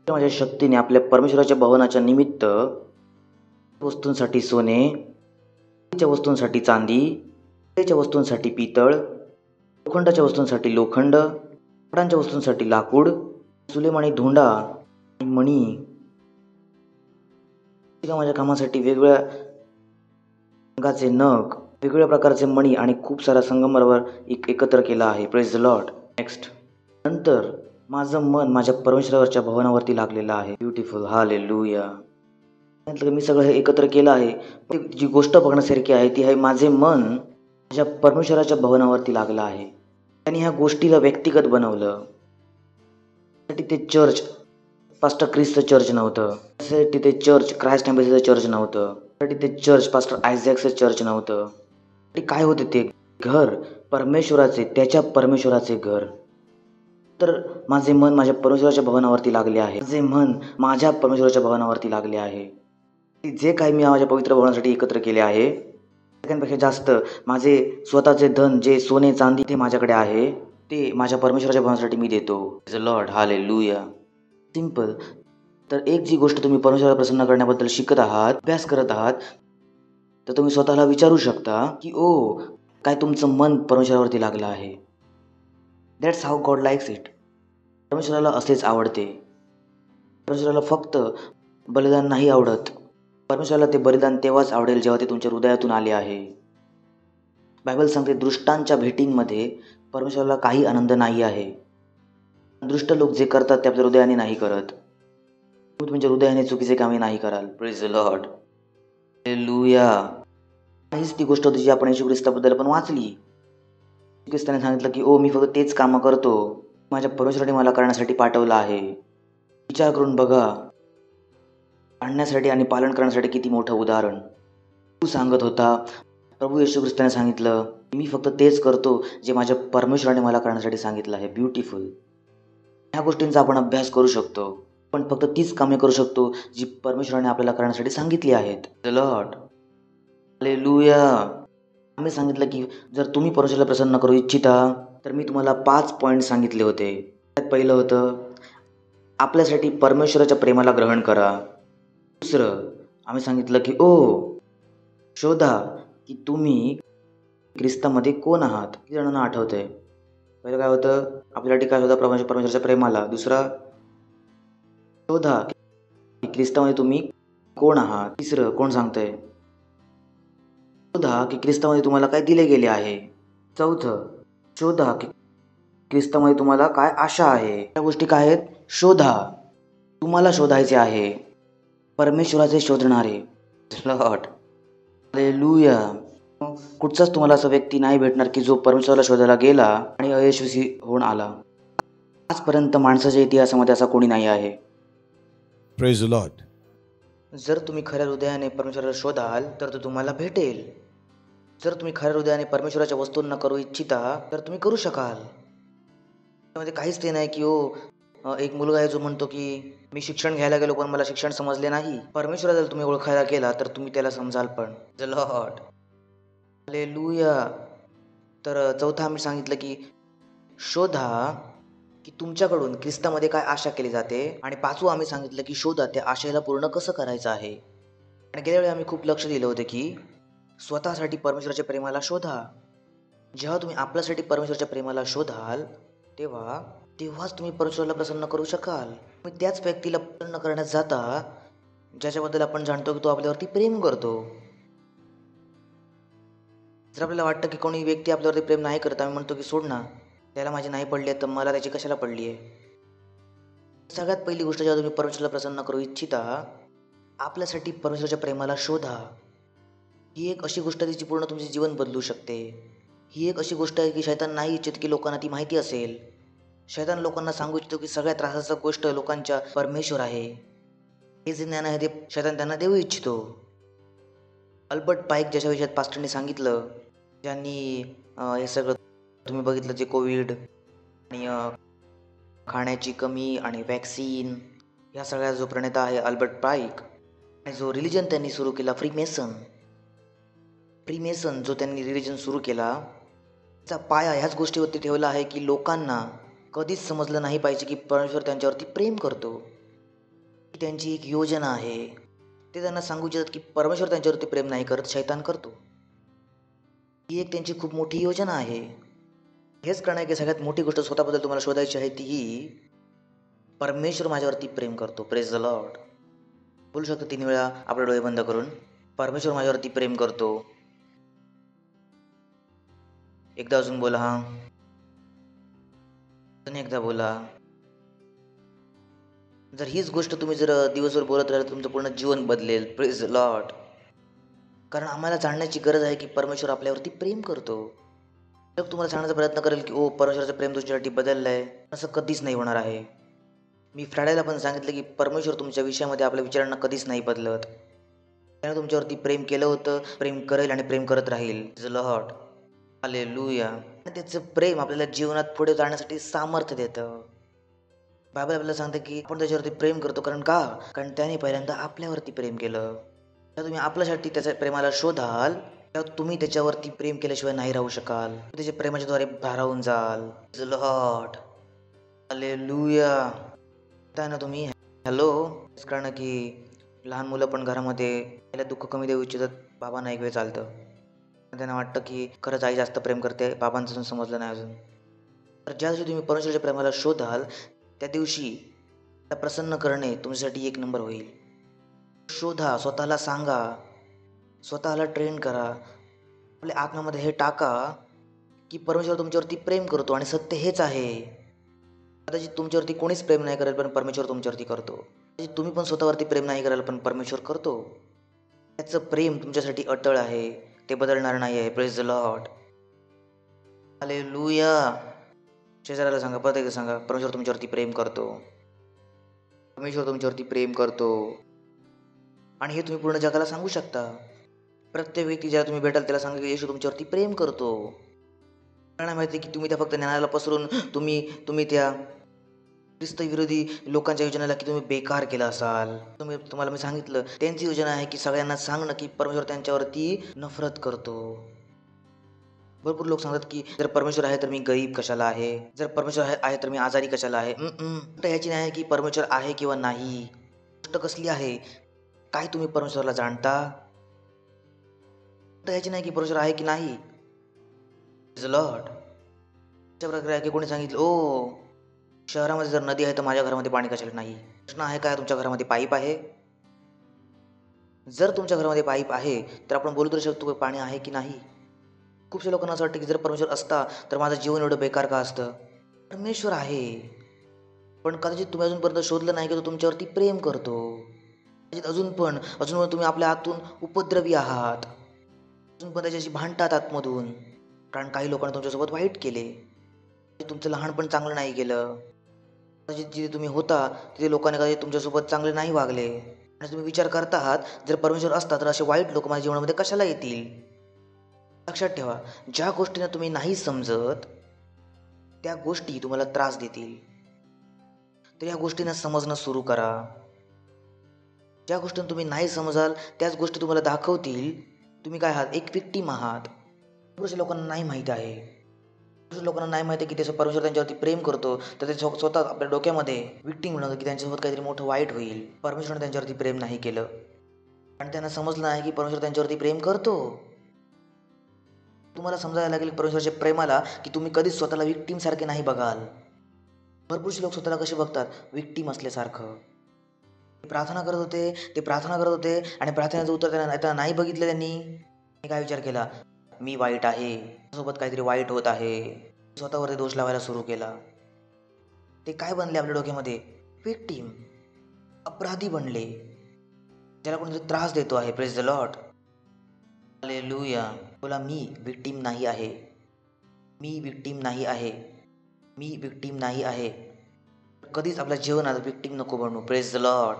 माझ्या शक्तीने आपल्या परमेश्वराच्या भवनाच्या निमित्त वस्तूंसाठी सोने च्या वस्तूंसाठी चांदी च्या वस्तूंसाठी पितळ लोखंडाच्या वस्तूंसाठी लोखंड लाकडांच्या वस्तूंसाठी लाकूड सुलेम आणि धोंडा आणि मणी. माझ्या कामासाठी वेगवेगळ्या रंगाचे नग वेगवेगळ्या प्रकारचे मणी आणि खूप सारा संगमरवर एक एकत्र केला आहे. प्रेज द लॉट नेक्स्ट नंतर माझं मन माझ्या परमेश्वरावरच्या भवनावरती लागलेलं आहे. ब्युटिफुल लुया म्हटलं मी सगळं हे एकत्र केलं आहे. पण जी गोष्ट बघण्यासारखी आहे ती आहे माझे मन माझ्या परमेश्वराच्या भवनावरती लागलं आहे. त्यांनी ह्या गोष्टीला व्यक्तिगत बनवलं. त्यासाठी ते चर्च पास्टर क्रिसचं चर्च नव्हतं. त्यासाठी ते चर्च क्रायस्ट एम्बेसीचं चर्च नव्हतं. त्यासाठी ते चर्च पास्टर आयझॅकचं चर्च नव्हतं. ते काय होते ते घर? परमेश्वराचे त्याच्या परमेश्वराचे घर. तर माझे मन माझ्या परमेश्वराच्या भवनावरती लागले आहे. माझे मन माझ्या परमेश्वराच्या भवनावरती लागले आहे. जे काही मी माझ्या पवित्र भवनासाठी एकत्र केले आहे सगळ्यांपेक्षा जास्त माझे स्वतःचे धन जे सोने चांदी ते माझ्याकडे आहे ते माझ्या परमेश्वराच्या भवनासाठी मी देतो. इज अ लॉर्ड हाले लुया सिंपल तर एक जी गोष्ट तुम्ही परमेश्वराला प्रसन्न करण्याबद्दल शिकत आहात अभ्यास करत आहात तर तुम्ही स्वतःला विचारू शकता की ओ काय तुमचं मन परमेश्वरावरती लागलं आहे. That's how God likes it परमेश्वराला असेच आवडते. परमेश्वराला फक्त बलिदान नाही आवडत. परमेश्वराला ते बलिदान तेव्हाच आवडेल जेव्हा ते तुमच्या हृदयातून आले आहे. बायबल सांगते दृष्टांच्या भेटींमध्ये परमेश्वराला काही आनंद नाही आहे. दृष्ट लोक जे करतात ते आपल्या हृदयाने नाही करत. तुम्ही तुमच्या हृदयाने चुकीचे कामे नाही कराल. प्रेज लॉर्ड लुया काहीच ती गोष्ट होती जी आपण येशू ख्रिस्ताबद्दल पण वाचली. ख्रिस्ताने सांगितलं की ओ मी फक्त तेच कामं करतो. माझ्या परमेश्वराने मला करण्यासाठी पाठवलं आहे. विचार करून बघा. आणण्यासाठी आणि पालन करण्यासाठी किती मोठं उदाहरण. तू सांगत होता प्रभू येशू ख्रिस्ताने सांगितलं मी फक्त तेच करतो जे माझ्या परमेश्वराने मला करण्यासाठी सांगितलं आहे. ब्युटिफुल ह्या गोष्टींचा आपण अभ्यास करू शकतो पण फक्त तीच कामे करू शकतो जी परमेश्वराने आपल्याला करण्यासाठी सांगितली आहेत. लॉर्ड लुया आम्ही सांगितलं की जर तुम्ही परमेश्वराला प्रसन्न करू इच्छिता तर मी तुम्हाला पाच पॉईंट सांगितले होते. त्यात पहिलं होतं आपल्यासाठी परमेश्वराच्या प्रेमाला ग्रहण करा. दुसरं आम्ही सांगितलं की ओ शोधा की तुम्ही ख्रिस्तामध्ये कोण आहात? किती जणांना आठवतंय. पहिलं काय होतं? आपल्यासाठी काय शोधा परमेश्वर परमेश्वरच्या प्रेमाला. दुसरा शोधा की ख्रिस्तामध्ये तुम्ही कोण आहात? तिसरं कोण सांगतंय? शोधा की ख्रिस्तामध्ये तुम्हाला काय दिले गेले आहे? चौथं शोधा की ख्रिस्तामध्ये तुम्हाला काय आशा आहे? या गोष्टी काय आहेत? शोधा. तुम्हाला शोधायचे आहे. परमेश्वराचे शोधणारे. लॉर्ड लुया कुठचाच तुम्हाला असा व्यक्ती नाही भेटणार की जो परमेश्वराला शोधायला गेला आणि अयशस्वी होऊन आला. आजपर्यंत माणसाच्या इतिहासामध्ये असा कोणी नाही आहे. The Lord. जर तुम्ही खऱ्या हृदयाने परमेश्वराला शोधाल तर तो तुम्हाला भेटेल. जर तुम्ही खऱ्या हृदयाने परमेश्वराच्या वस्तूंना करू इच्छिता तर तुम्ही करू शकाल. त्यामध्ये काहीच ते नाही की अ, एक मुलगा आहे जो म्हणतो की मी शिक्षण घ्यायला गेलो पण मला शिक्षण समजले नाही. परमेश्वर जर तुम्ही ओळखायला गेला तर तुम्ही त्याला समजाल पण. द लॉर्ड लुया तर चौथा आम्ही सांगितलं की शोधा की तुमच्याकडून ख्रिस्तामध्ये काय आशा केली जाते? आणि पाचवं आम्ही सांगितलं की शोधा त्या आशेला पूर्ण कसं करायचं आहे? आणि गेल्या वेळी आम्ही खूप लक्ष दिलं होतं की स्वतःसाठी परमेश्वराच्या प्रेमाला शोधा. जेव्हा तुम्ही आपल्यासाठी परमेश्वराच्या प्रेमाला शोधाल तेव्हा तेव्हाच तुम्ही परमेश्वराला प्रसन्न करू शकाल. तुम्ही त्याच व्यक्तीला प्रसन्न करण्यात जाता ज्याच्याबद्दल आपण जाणतो की तो आपल्यावरती प्रेम करतो. जर आपल्याला वाटतं की कोणी व्यक्ती आपल्यावरती प्रेम नाही करत आम्ही म्हणतो की सोड ना त्याला माझी नाही पडली आहे तर मला त्याची कशाला पडली आहे? सगळ्यात पहिली गोष्ट जेव्हा तुम्ही परमेश्वरला प्रसन्न करू इच्छिता आपल्यासाठी परमेश्वराच्या प्रेमाला शोधा. ही एक अशी गोष्ट आहे जी पूर्ण तुमचे जीवन बदलू शकते. ही एक अशी गोष्ट आहे की शैतान नाही इच्छित की लोकांना ती माहिती असेल. शैतान लोकांना सांगू इच्छितो की सगळ्या त्रासाचं गोष्ट लोकांच्या परमेश्वर आहे. हे जे ज्ञान आहे ते शैतान त्यांना देऊ इच्छितो. अल्बर्ट पाईक ज्याच्या विषयात पास्टरने सांगितलं ज्यांनी हे सगळं तुम्ही बघितलं जे कोविड आणि खाण्याची कमी आणि वॅक्सिन ह्या सगळ्या जो प्रणेता आहे अल्बर्ट पाईक आणि जो रिलिजन त्यांनी सुरू केला फ्रीमेसन फ्रीमेसन जो त्यांनी रिलिजन सुरू केला त्याचा पाया ह्याच गोष्टीवरती ठेवला आहे की लोकांना कधीच समजलं नाही पाहिजे की परमेश्वर त्यांच्यावरती प्रेम करतो. की त्यांची एक योजना आहे. ते त्यांना सांगू इच्छितात की परमेश्वर त्यांच्यावरती प्रेम नाही करत शैतान करतो. ही एक त्यांची खूप मोठी योजना आहे. हेच करणं आहे की सगळ्यात मोठी गोष्ट स्वतःबद्दल तुम्हाला शोधायची आहे ती ही परमेश्वर माझ्यावरती प्रेम करतो. प्रेज द लॉर्ड बोलू शकतो तीन वेळा? आपले डोळे बंद करून. परमेश्वर माझ्यावरती प्रेम करतो. एकदा अजून बोला हा. एकदा बोला. जर हीच गोष्ट तुम्ही जर दिवसभर बोलत राहिला तुमचं पूर्ण जीवन बदलेल. प्रेज लॉट कारण आम्हाला जाणण्याची गरज आहे की परमेश्वर आपल्यावरती प्रेम करतो. जग तुम्हाला सांगण्याचा प्रयत्न करेल की ओ परमेश्वराचं प्रेम तुमच्यासाठी बदललं आहे असं कधीच नाही होणार आहे. मी फ्रायडेला पण सांगितलं की परमेश्वर तुमच्या विषयामध्ये आपल्या विचारांना कधीच नाही बदलत. त्याने तुमच्यावरती प्रेम केलं होतं प्रेम करेल आणि प्रेम करत राहील. लॉट आले लुया आणि त्याचं प्रेम आपल्याला जीवनात पुढे जाण्यासाठी सामर्थ्य देतं. बाबा आपल्याला सांगतं की आपण त्याच्यावरती प्रेम करतो. कारण का? कारण त्याने पहिल्यांदा आपल्यावरती प्रेम केलं. जेव्हा तुम्ही आपल्यासाठी त्याच्या प्रेमाला शोधाल तेव्हा तुम्ही त्याच्यावरती प्रेम केल्याशिवाय नाही राहू शकाल. त्याच्या प्रेमाच्या द्वारे भारावून जाल. लॉट आले लुया ना तुम्ही हॅलो कारण की लहान मुलं पण घरामध्ये त्याला दुःख कमी देऊ इच्छितात. बाबांना एक वेळ चालतं. त्यांना वाटतं की खरंच आई जास्त प्रेम करते बाबांचं अजून समजलं नाही अजून. तर ज्या दिवशी तुम्ही परमेश्वराच्या प्रेमाला शोधाल त्या दिवशी त्या प्रसन्न करणे तुमच्यासाठी एक नंबर होईल. शोधा स्वतःला सांगा स्वतःला ट्रेन करा आपल्या आत्म्यामध्ये हे टाका की परमेश्वर तुमच्यावरती प्रेम करतो आणि सत्य हेच आहे. कदाचित तुमच्यावरती कोणीच प्रेम नाही करेल पण परमेश्वर तुमच्यावरती करतो. कदाचित तुम्ही पण स्वतःवरती प्रेम नाही कराल पण परमेश्वर करतो. त्याचं प्रेम तुमच्यासाठी अटळ आहे. ते बदलणार नाही आहे प्रेज द लॉट आले लुया शेजाऱ्याला सांगा परत सांगा परमेश्वर तुमच्यावरती प्रेम करतो. परमेश्वर तुमच्यावरती प्रेम करतो. आणि हे तुम्ही पूर्ण जगाला सांगू शकता. प्रत्येक व्यक्ती ज्याला तुम्ही भेटाल त्याला सांगा की येशू तुमच्यावरती प्रेम करतो. त्यांना माहिती की तुम्ही त्या फक्त ज्ञानाला पसरून तुम्ही तुम्ही त्या ख्रिस्त विरोधी लोकांच्या योजनेला की तुम्ही बेकार केला असाल? तुम्ही तुम्हाला मी सांगितलं त्यांची योजना आहे की सगळ्यांना सांगणं की परमेश्वर त्यांच्यावरती नफरत करतो. भरपूर लोक सांगतात की जर परमेश्वर आहे तर मी गरीब कशाला आहे? जर परमेश्वर आहे तर मी आजारी कशाला आहे? तर ह्याची नाही आहे की परमेश्वर आहे किंवा नाही? गोष्ट कसली आहे? काय तुम्ही परमेश्वरला जाणता? तर ह्याची नाही की परमेश्वर आहे की नाही? लॉट अशा प्रकारे की कोणी सांगितलं ओ शहरामध्ये जर नदी आहे तर माझ्या घरामध्ये पाणी कशाला नाही? प्रश्न आहे काय? तुमच्या घरामध्ये पाईप आहे? जर तुमच्या घरामध्ये पाईप आहे तर आपण बोलू तर शकतो की पाणी आहे की नाही? खूपशा लोकांना असं वाटतं की जर परमेश्वर असता तर माझं जीवन एवढं बेकार का असतं? परमेश्वर आहे. पण कदाचित तुम्ही अजूनपर्यंत शोधलं नाही की तो तुमच्यावरती प्रेम करतो. कदाचित अजून पण अजून पण तुम्ही आपल्या आतून उपद्रवी आहात. अजून पण त्याच्याशी भांडतात आतमधून. कारण काही लोकांनी तुमच्यासोबत वाईट केले. तुमचं लहानपण चांगलं नाही केलं जिथे तुम्ही होता तिथे लोकांनी कदाचित तुमच्यासोबत चांगले नाही वागले. आणि तुम्ही विचार करता आहात जर परमेश्वर असता तर असे वाईट लोक माझ्या जीवनामध्ये कशाला येतील? लक्षात ठेवा ज्या गोष्टींना तुम्ही नाही समजत त्या गोष्टी तुम्हाला त्रास देतील. तर या गोष्टींना समजणं सुरू करा. ज्या गोष्टींना तुम्ही नाही समजाल त्याच गोष्टी तुम्हाला दाखवतील. तुम्ही काय आहात? एक विक्टीम आहात. पुरुष लोकांना नाही माहीत आहे. लोकांना नाही माहिती की त्याचं परमेश्वर त्यांच्यावरती प्रेम करतो तर ते स्वतः आपल्या डोक्यामध्ये विक्टीम म्हणतं की त्यांच्यासोबत काहीतरी मोठं वाईट होईल. परमेश्वरने त्यांच्यावरती प्रेम नाही केलं. आणि त्यांना समजलं नाही की परमेश्वर त्यांच्यावरती प्रेम करतो. तुम्हाला समजायला लागेल परमेश्वरच्या प्रेमाला की तुम्ही कधीच स्वतःला विक्टीमसारखे सारखे नाही बघाल. भरपूरसे लोक स्वतःला कसे बघतात? विक्टीम असल्यासारखं. प्रार्थना करत होते ते प्रार्थना करत होते आणि प्रार्थनेचं उत्तर त्यांना त्यांना नाही बघितलं त्यांनी. मी काय विचार केला? मी वाईट आहे. सोबत काहीतरी वाईट होत आहे. स्वतःवरती दोष लावायला सुरू केला. ते काय बनले आपल्या डोक्यामध्ये? विक्टीम अपराधी बनले. ज्याला कोणीतरी त्रास देतो आहे. प्रेस द लॉट लुया बोला मी विक्टीम नाही आहे. मी विक्टीम नाही आहे. मी विक्टीम नाही आहे. कधीच आपल्या जीवनात विक्टीम नको बनू. प्रेस द लॉट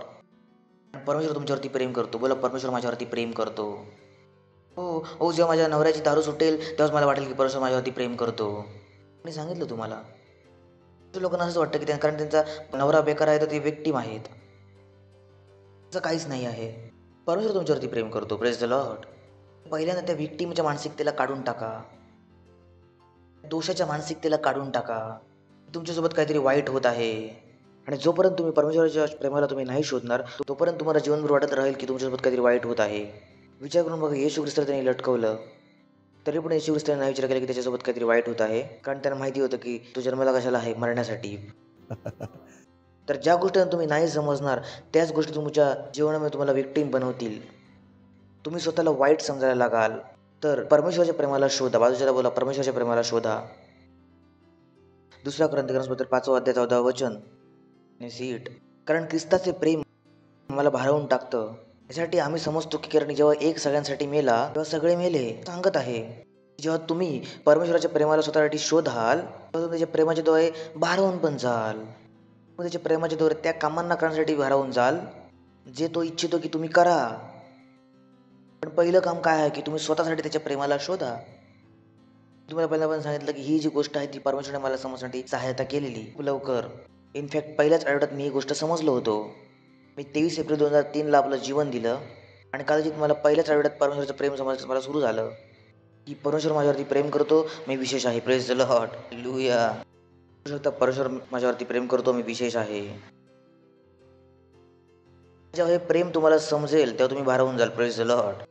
परमेश्वर तुमच्यावरती प्रेम करतो. बोला परमेश्वर माझ्यावरती प्रेम करतो. हो हो जेव्हा माझ्या नवऱ्याची दारू सुटेल तेव्हाच मला वाटेल की परमेश्वर माझ्यावरती प्रेम करतो. मी सांगितलं तुम्हाला. लोकांना असंच वाटतं की त्या कारण त्यांचा नवरा बेकार आहे तर ते विक्टीम आहेत. असं काहीच नाही आहे. परमेश्वर तुमच्यावरती प्रेम करतो. प्रेस द लॉट पहिल्यांदा त्या विक्टीमच्या मानसिकतेला काढून टाका. दोषाच्या मानसिकतेला काढून टाका. तुमच्यासोबत काहीतरी वाईट होत आहे. आणि जोपर्यंत तुम्ही परमेश्वराच्या प्रेमाला तुम्ही नाही शोधणार तोपर्यंत तुम्हाला जीवनभर वाटत राहील की तुमच्यासोबत काहीतरी वाईट होत आहे. विचार करून बघा येशू ख्रिस्त त्यांनी लटकवलं. तरी पण येशू ख्रिस्ताने नाही विचार केला की त्याच्यासोबत काहीतरी वाईट होत आहे. कारण त्यांना माहिती होतं की तो जन्माला कशाला आहे? मरण्यासाठी. तर ज्या गोष्टींना तुम्ही नाही समजणार त्याच गोष्टी तुमच्या जीवनामध्ये तुम्हाला विक्टीम बनवतील. तुम्ही स्वतःला वाईट समजायला लागाल. तर परमेश्वराच्या प्रेमाला शोधा. बाजूच्याला बोला परमेश्वराच्या प्रेमाला शोधा. दुसरा ग्रंथग्रंथ पाचवा अध्याय चौदा वचन. सीट कारण ख्रिस्ताचे प्रेम आम्हाला भारावून टाकतं. यासाठी आम्ही समजतो की कारण जेव्हा एक सगळ्यांसाठी मेला तेव्हा सगळे मेले. सांगत आहे जेव्हा तुम्ही परमेश्वराच्या प्रेमाला स्वतःसाठी शोधाल तेव्हा तुम्ही त्याच्या प्रेमाच्या द्वारे भारावून पण जाल. मग त्याच्या प्रेमाच्या द्वारे त्या कामांना करण्यासाठी भारावून जाल जे तो इच्छितो की तुम्ही करा. पण पहिलं काम काय आहे की तुम्ही स्वतःसाठी त्याच्या प्रेमाला शोधा. तुम्हाला पहिला पण सांगितलं की ही जी गोष्ट आहे ती परमेश्वराने मला समजण्यासाठी सहायता केलेली. लवकर. इनफॅक्ट पहिल्याच आठवड्यात मी ही गोष्ट समजलो होतो. मी तेवीस एप्रिल दोन हजार तीनला आपलं जीवन दिलं. आणि कदाचित मला पहिल्याच आठवड्यात परमेश्वरचं प्रेम समजायचं मला सुरू झालं. की परमेश्वर माझ्यावरती प्रेम करतो मी विशेष आहे. प्रेस द लॉट लुया शकता परमेश्वर माझ्यावरती प्रेम करतो मी विशेष आहे. जेव्हा हे प्रेम तुम्हाला समजेल तेव्हा तुम्ही भारावून जाल. प्रेस द लॉट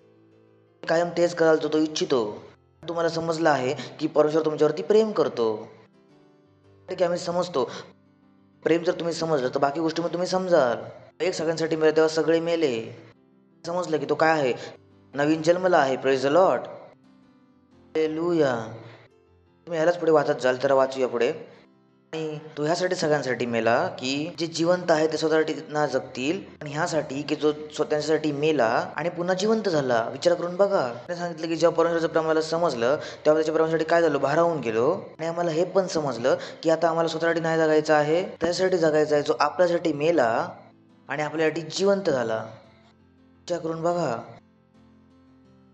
कायम तेच कराल तो तो इच्छितो. तुम्हाला समजलं आहे की परमेश्वर तुमच्यावरती प्रेम करतो. ठीक आहे आम्ही समजतो. प्रेम जर तुम्ही समजलं तर बाकी गोष्टी मग तुम्ही समजाल. एक सगळ्यांसाठी मेले तेव्हा सगळे मेले. समजलं की तो काय आहे? नवीन जन्मला आहे प्रेज द लॉट लुया तुम्ही ह्यालाच पुढे वाचत जाल तर वाचूया पुढे. आणि तो ह्यासाठी सगळ्यांसाठी मेला की जे जिवंत आहे ते स्वतःसाठी ना जगतील. आणि ह्यासाठी की जो स्वतःसाठी मेला आणि पुन्हा जिवंत झाला विचार करून बघा. त्याने सांगितलं की जेव्हा परमेश्वराचं प्रेम आम्हाला समजलं तेव्हा त्याच्या प्रेमासाठी काय झालं? भारावून गेलो. आणि आम्हाला हे पण समजलं की आता आम्हाला स्वतःसाठी नाही जगायचं आहे. त्यासाठी जगायचं आहे जो आपल्यासाठी मेला आणि आपल्यासाठी जिवंत झाला. विचार करून बघा.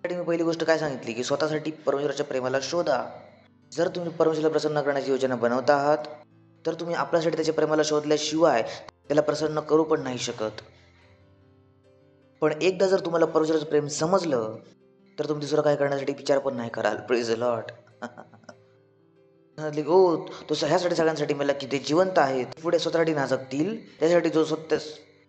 त्यासाठी मी पहिली गोष्ट काय सांगितली की स्वतःसाठी परमेश्वराच्या प्रेमाला शोधा. जर तुम्ही परमेश्वराला प्रसन्न करण्याची योजना बनवत आहात तर तुम्ही आपल्यासाठी त्याच्या प्रेमाला शोधल्याशिवाय त्याला प्रसन्न करू पण नाही शकत. पण एकदा जर तुम्हाला परमेश्वराचं प्रेम समजलं तर तुम्ही दुसरं काय करण्यासाठी विचार पण नाही कराल. प्लीज लॉट ओ तो ह्यासाठी सगळ्यांसाठी मला की ते जिवंत आहेत. पुढे स्वतःसाठी नाजकतील त्यासाठी जो स्वतः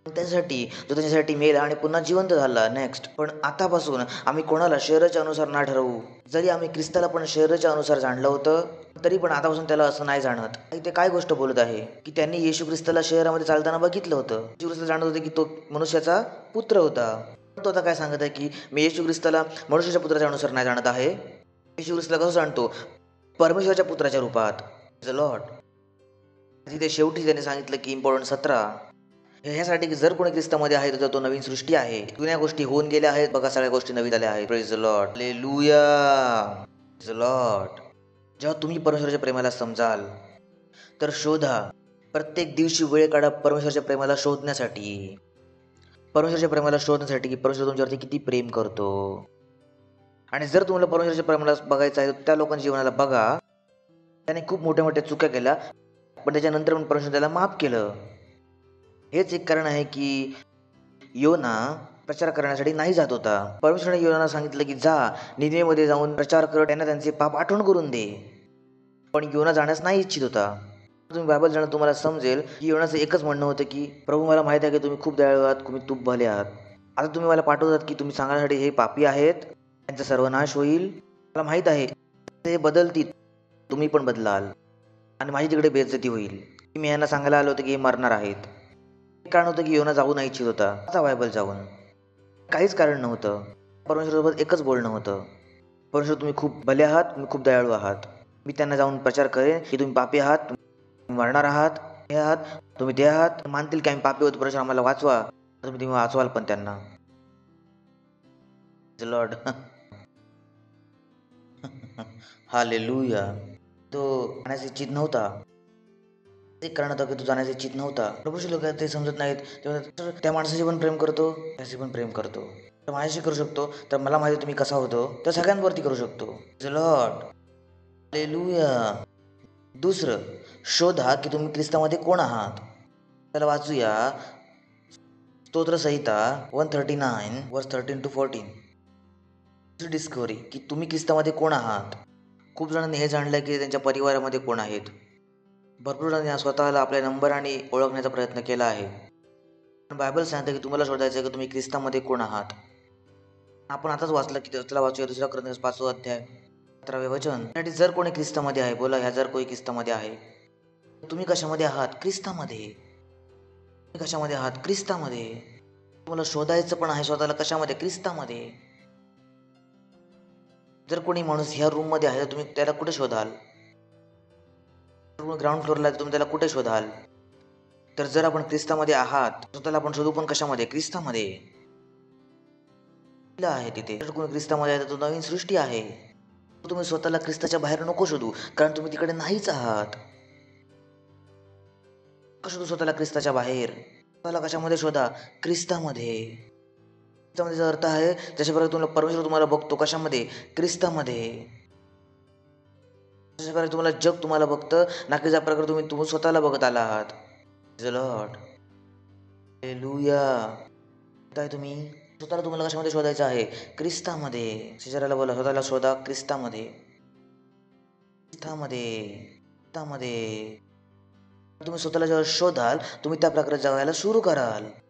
त्यासाठी जो त्यांच्यासाठी मेला आणि पुन्हा जिवंत झाला. नेक्स्ट पण आतापासून आम्ही कोणाला शहराच्या अनुसार ना ठरवू? जरी आम्ही ख्रिस्ताला पण शहराच्या अनुसार जाणलं होतं तरी पण आतापासून त्याला असं नाही जाणत. ते काय गोष्ट बोलत आहे? की त्यांनी येशू ख्रिस्ताला शहरामध्ये चालताना बघितलं होतं. येशू ख्रिस्ता जाणत होते की तो मनुष्याचा पुत्र होता. तो आता काय सांगत आहे की मी येशू ख्रिस्ताला मनुष्याच्या पुत्राच्या अनुसार नाही जाणत आहे? येशू ख्रिस्ताला कसं जाणतो? परमेश्वराच्या पुत्राच्या रूपात. लॉट तिथे शेवटी त्याने सांगितलं की इम्पॉर्टंट सतरा. ह्यासाठी की जर कोणी ख्रिस्तामध्ये आहे तर तो नवीन सृष्टी आहे. जुन्या गोष्टी होऊन गेल्या आहेत. बघा सगळ्या गोष्टी नवीन झाल्या आहेत. प्रेज लॉट ले लुया लॉट जेव्हा तुम्ही परमेश्वराच्या प्रेमाला समजाल तर शोधा. प्रत्येक दिवशी वेळ काढा परमेश्वराच्या प्रेमाला शोधण्यासाठी. परमेश्वराच्या प्रेमाला शोधण्यासाठी की परमेश्वर तुमच्यावरती किती प्रेम करतो. आणि जर तुम्हाला परमेश्वराच्या प्रेमाला बघायचं आहे तर त्या लोकांच्या जीवनाला बघा. त्याने खूप मोठ्या मोठ्या चुक्या केल्या पण त्याच्यानंतर पण परमेश्वर त्याला माफ केलं. हेच एक कारण आहे की योना प्रचार करण्यासाठी नाही जात होता. परमेश्वराने योनाला सांगितलं की जा निधीमध्ये जाऊन प्रचार कर त्यांना त्यांचे पाप आठवण करून दे. पण योना जाण्यास नाही इच्छित होता. तुम्ही बायबल जाणं तुम्हाला समजेल की योनाचं एकच म्हणणं होतं की प्रभू मला माहिती आहे की तुम्ही खूप दयाळू आहात तुम्ही तूप भले आहात. आता तुम्ही मला पाठवतात की तुम्ही सांगण्यासाठी हे पापी आहेत त्यांचा सर्वनाश होईल. मला माहीत आहे ते बदलतील तुम्ही पण बदलाल. आणि माझी तिकडे बेइज्जती होईल. मी यांना सांगायला आलो होतं की हे मरणार आहेत. कारण होतं की योना जाऊ नाही इच्छित होता. आता बायबल जाऊन. काहीच कारण नव्हतं. परमेश्वरासोबत एकच बोलणं होतं. परमेश्वर तुम्ही खूप भले आहात तुम्ही खूप दयाळू आहात. मी त्यांना जाऊन प्रचार करेन की तुम्ही पापी आहात तुम्ही मरणार आहात हे आहात तुम्ही ते आहात. मानतील की आम्ही पापी होतो परमेश्वर आम्हाला वाचवा. तुम्ही तुम्ही वाचवाल पण त्यांना. लॉर्ड हा लेलुया तो जाण्याचा इच्छित नव्हता. एक कारण होता की तो जाण्याचा इच्छित नव्हता. प्रभूचे लोक ते समजत नाहीत. तेव्हा त्या माणसाशी पण प्रेम करतो. त्याशी पण प्रेम करतो? तर माझ्याशी करू शकतो. तर मला माहिती तुम्ही कसा होतो. तर सगळ्यांवरती करू शकतो. लॉट लेलुया दुसरं शोधा की तुम्ही ख्रिस्तामध्ये कोण आहात? त्याला वाचूया. स्तोत्र संहिता one thirty nine verse thirteen to fourteen discovery की तुम्ही ख्रिस्तामध्ये कोण आहात? खूप जणांनी हे जाणलं की त्यांच्या परिवारामध्ये कोण आहेत. भरपूर जणांनी स्वतःला आपल्या नंबर आणि ओळखण्याचा प्रयत्न केला आहे. पण बायबल सांगतं की तुम्हाला शोधायचं आहे की तुम्ही ख्रिस्तामध्ये कोण आहात? आपण आताच वाचलं की त्याला वाचूया दुसरा ग्रंथ पाचवा अध्याय सतरावे वचन. त्यासाठी जर कोणी ख्रिस्तामध्ये आहे बोला ह्या जर कोणी ख्रिस्तामध्ये आहे तुम्ही कशामध्ये आहात? ख्रिस्तामध्ये. तुम्ही कशामध्ये आहात? ख्रिस्तामध्ये. तुम्हाला शोधायचं पण आहे स्वतःला कशामध्ये? ख्रिस्तामध्ये. जर कोणी माणूस ह्या रूममध्ये आहे तर तुम्ही त्याला कुठे शोधाल? ग्राउंड फ्लोअरला आहे तुम्ही त्याला कुठे शोधाल? तर जर आपण ख्रिस्तामध्ये आहात तर त्याला आपण शोधू पण कशामध्ये? ख्रिस्तामध्ये. आहे तिथे? जर कोणी ख्रिस्तामध्ये आहे? तर तो नवीन सृष्टी आहे. तुम्ही स्वतःला ख्रिस्ताच्या बाहेर नको शोधू कारण तुम्ही तिकडे नाहीच आहात. का शोधू स्वतःला ख्रिस्ताच्या बाहेर. स्वतःला कशामध्ये शोधा? ख्रिस्तामध्ये. ख्रिस्तामध्ये अर्थ आहे जशाप्रकारे तुम्हाला परमेश्वर तुम्हाला बघतो कशामध्ये? ख्रिस्तामध्ये. जशा प्रकारे तुम्हाला जग तुम्हाला बघतं. ना की ज्या प्रकारे तुम्ही तुम्ही स्वतःला बघत आला आहात ए लुया काय तुम्ही. स्वतःला तुम्हाला कशामध्ये शोधायचं आहे? ख्रिस्तामध्ये. शेजाऱ्याला बोला स्वतःला शोधा. ख्रिस्तामध्ये. ख्रिस्तामध्ये. ख्रिस्तामध्ये. तुम्ही स्वतःला जेव्हा शोधाल तुम्ही त्या प्रकारे जगायला सुरू कराल.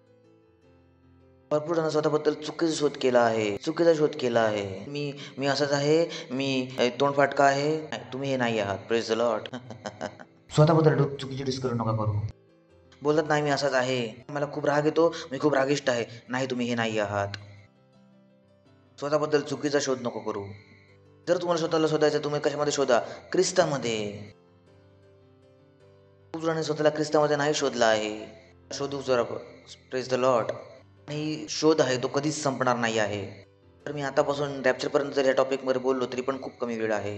भरपूर जण स्वतःबद्दल चुकीचा शोध केला आहे. चुकीचा शोध केला आहे. मी मी असंच आहे. मी तोंड फाटका आहे. तुम्ही हे नाही आहात. प्रेस लॉट स्वतःबद्दल चुकीचे चुकीची नका करू. बोलत नाही मी असाच आहे. मला खूप राग येतो. मी खूप रागिष्ट आहे. नाही तुम्ही हे नाही आहात. स्वतःबद्दल चुकीचा शोध नको करू. जर तुम्हाला स्वतःला शोधायचं तुम्ही कशामध्ये शोधा? ख्रिस्तामध्ये. खूप जणांनी स्वतःला ख्रिस्तामध्ये नाही शोधला आहे. शोधू जरा प्रेस द लॉट आणि शोध आहे तो कधीच संपणार नाही आहे. तर मी आतापासून रॅप्चरपर्यंत जर या टॉपिकमध्ये बोललो तरी पण खूप कमी वेळ आहे.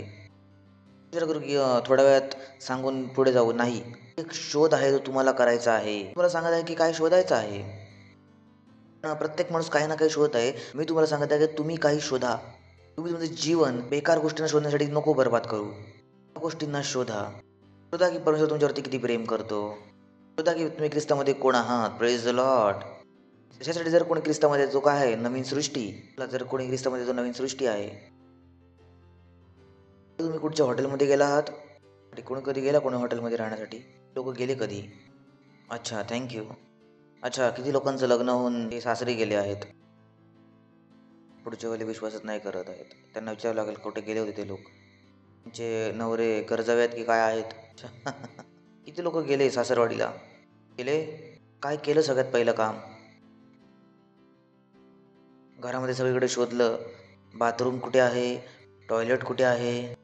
विचार करू की थोड्या वेळात सांगून पुढे जाऊ. नाही. एक शोध आहे तो तुम्हाला करायचा आहे. तुम्हाला सांगत आहे की काय शोधायचं आहे? प्रत्येक माणूस काही ना काही शोधत आहे. मी तुम्हाला सांगत आहे की तुम्ही काही शोधा. तुम्ही तुमचं जीवन बेकार गोष्टींना शोधण्यासाठी नको बर्बाद करू. त्या गोष्टींना शोधा. शोधा की परमेश्वर तुमच्यावरती किती प्रेम करतो. शोधा की तुम्ही ख्रिस्तामध्ये कोण आहात. प्रेज द लॉट त्याच्यासाठी जर कोणी ख्रिस्तामध्ये जो काय आहे नवीन सृष्टी जर कोणी ख्रिस्तामध्ये जो नवीन सृष्टी आहे तुम्ही कुठच्या हॉटेलमध्ये गेला आहात? आणि कोणी कधी गेला कोणी हॉटेलमध्ये राहण्यासाठी? लोक गेले कधी? अच्छा थँक्यू अच्छा किती लोकांचं लग्न होऊन ते सासरी गेले आहेत? पुढच्या वेळेला विश्वासच नाही करत आहेत. त्यांना विचारावं लागेल कुठे गेले होते ते लोक? त्यांचे नवरे कर्जावे आहेत की काय आहेत? किती लोक गेले सासरवाडीला? गेले? काय केलं सगळ्यात पहिलं काम? घरामध्ये सगळीकडे शोधलं. बाथरूम कुठे आहे? टॉयलेट कुठे आहे?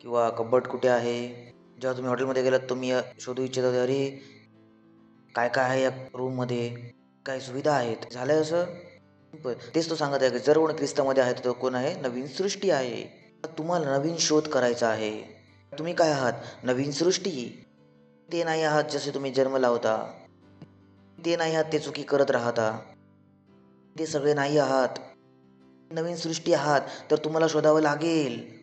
किंवा कबड कुठे आहे? जेव्हा तुम्ही हॉटेलमध्ये गेलात तुम्ही शोधू इच्छित होते अरे काय काय आहे या रूममध्ये? काय सुविधा आहेत. झालंय असं? तेच तो सांगत आहे की जर कोण ख्रिस्तामध्ये आहे तर तो कोण आहे? नवीन सृष्टी आहे. तुम्हाला नवीन शोध करायचा आहे. तुम्ही काय आहात? नवीन सृष्टी? ते नाही आहात जसे तुम्ही जन्मला होता ते नाही आहात ते चुकी करत राहता. ते सगळे नाही आहात. नवीन सृष्टी आहात तर तुम्हाला शोधावं लागेल.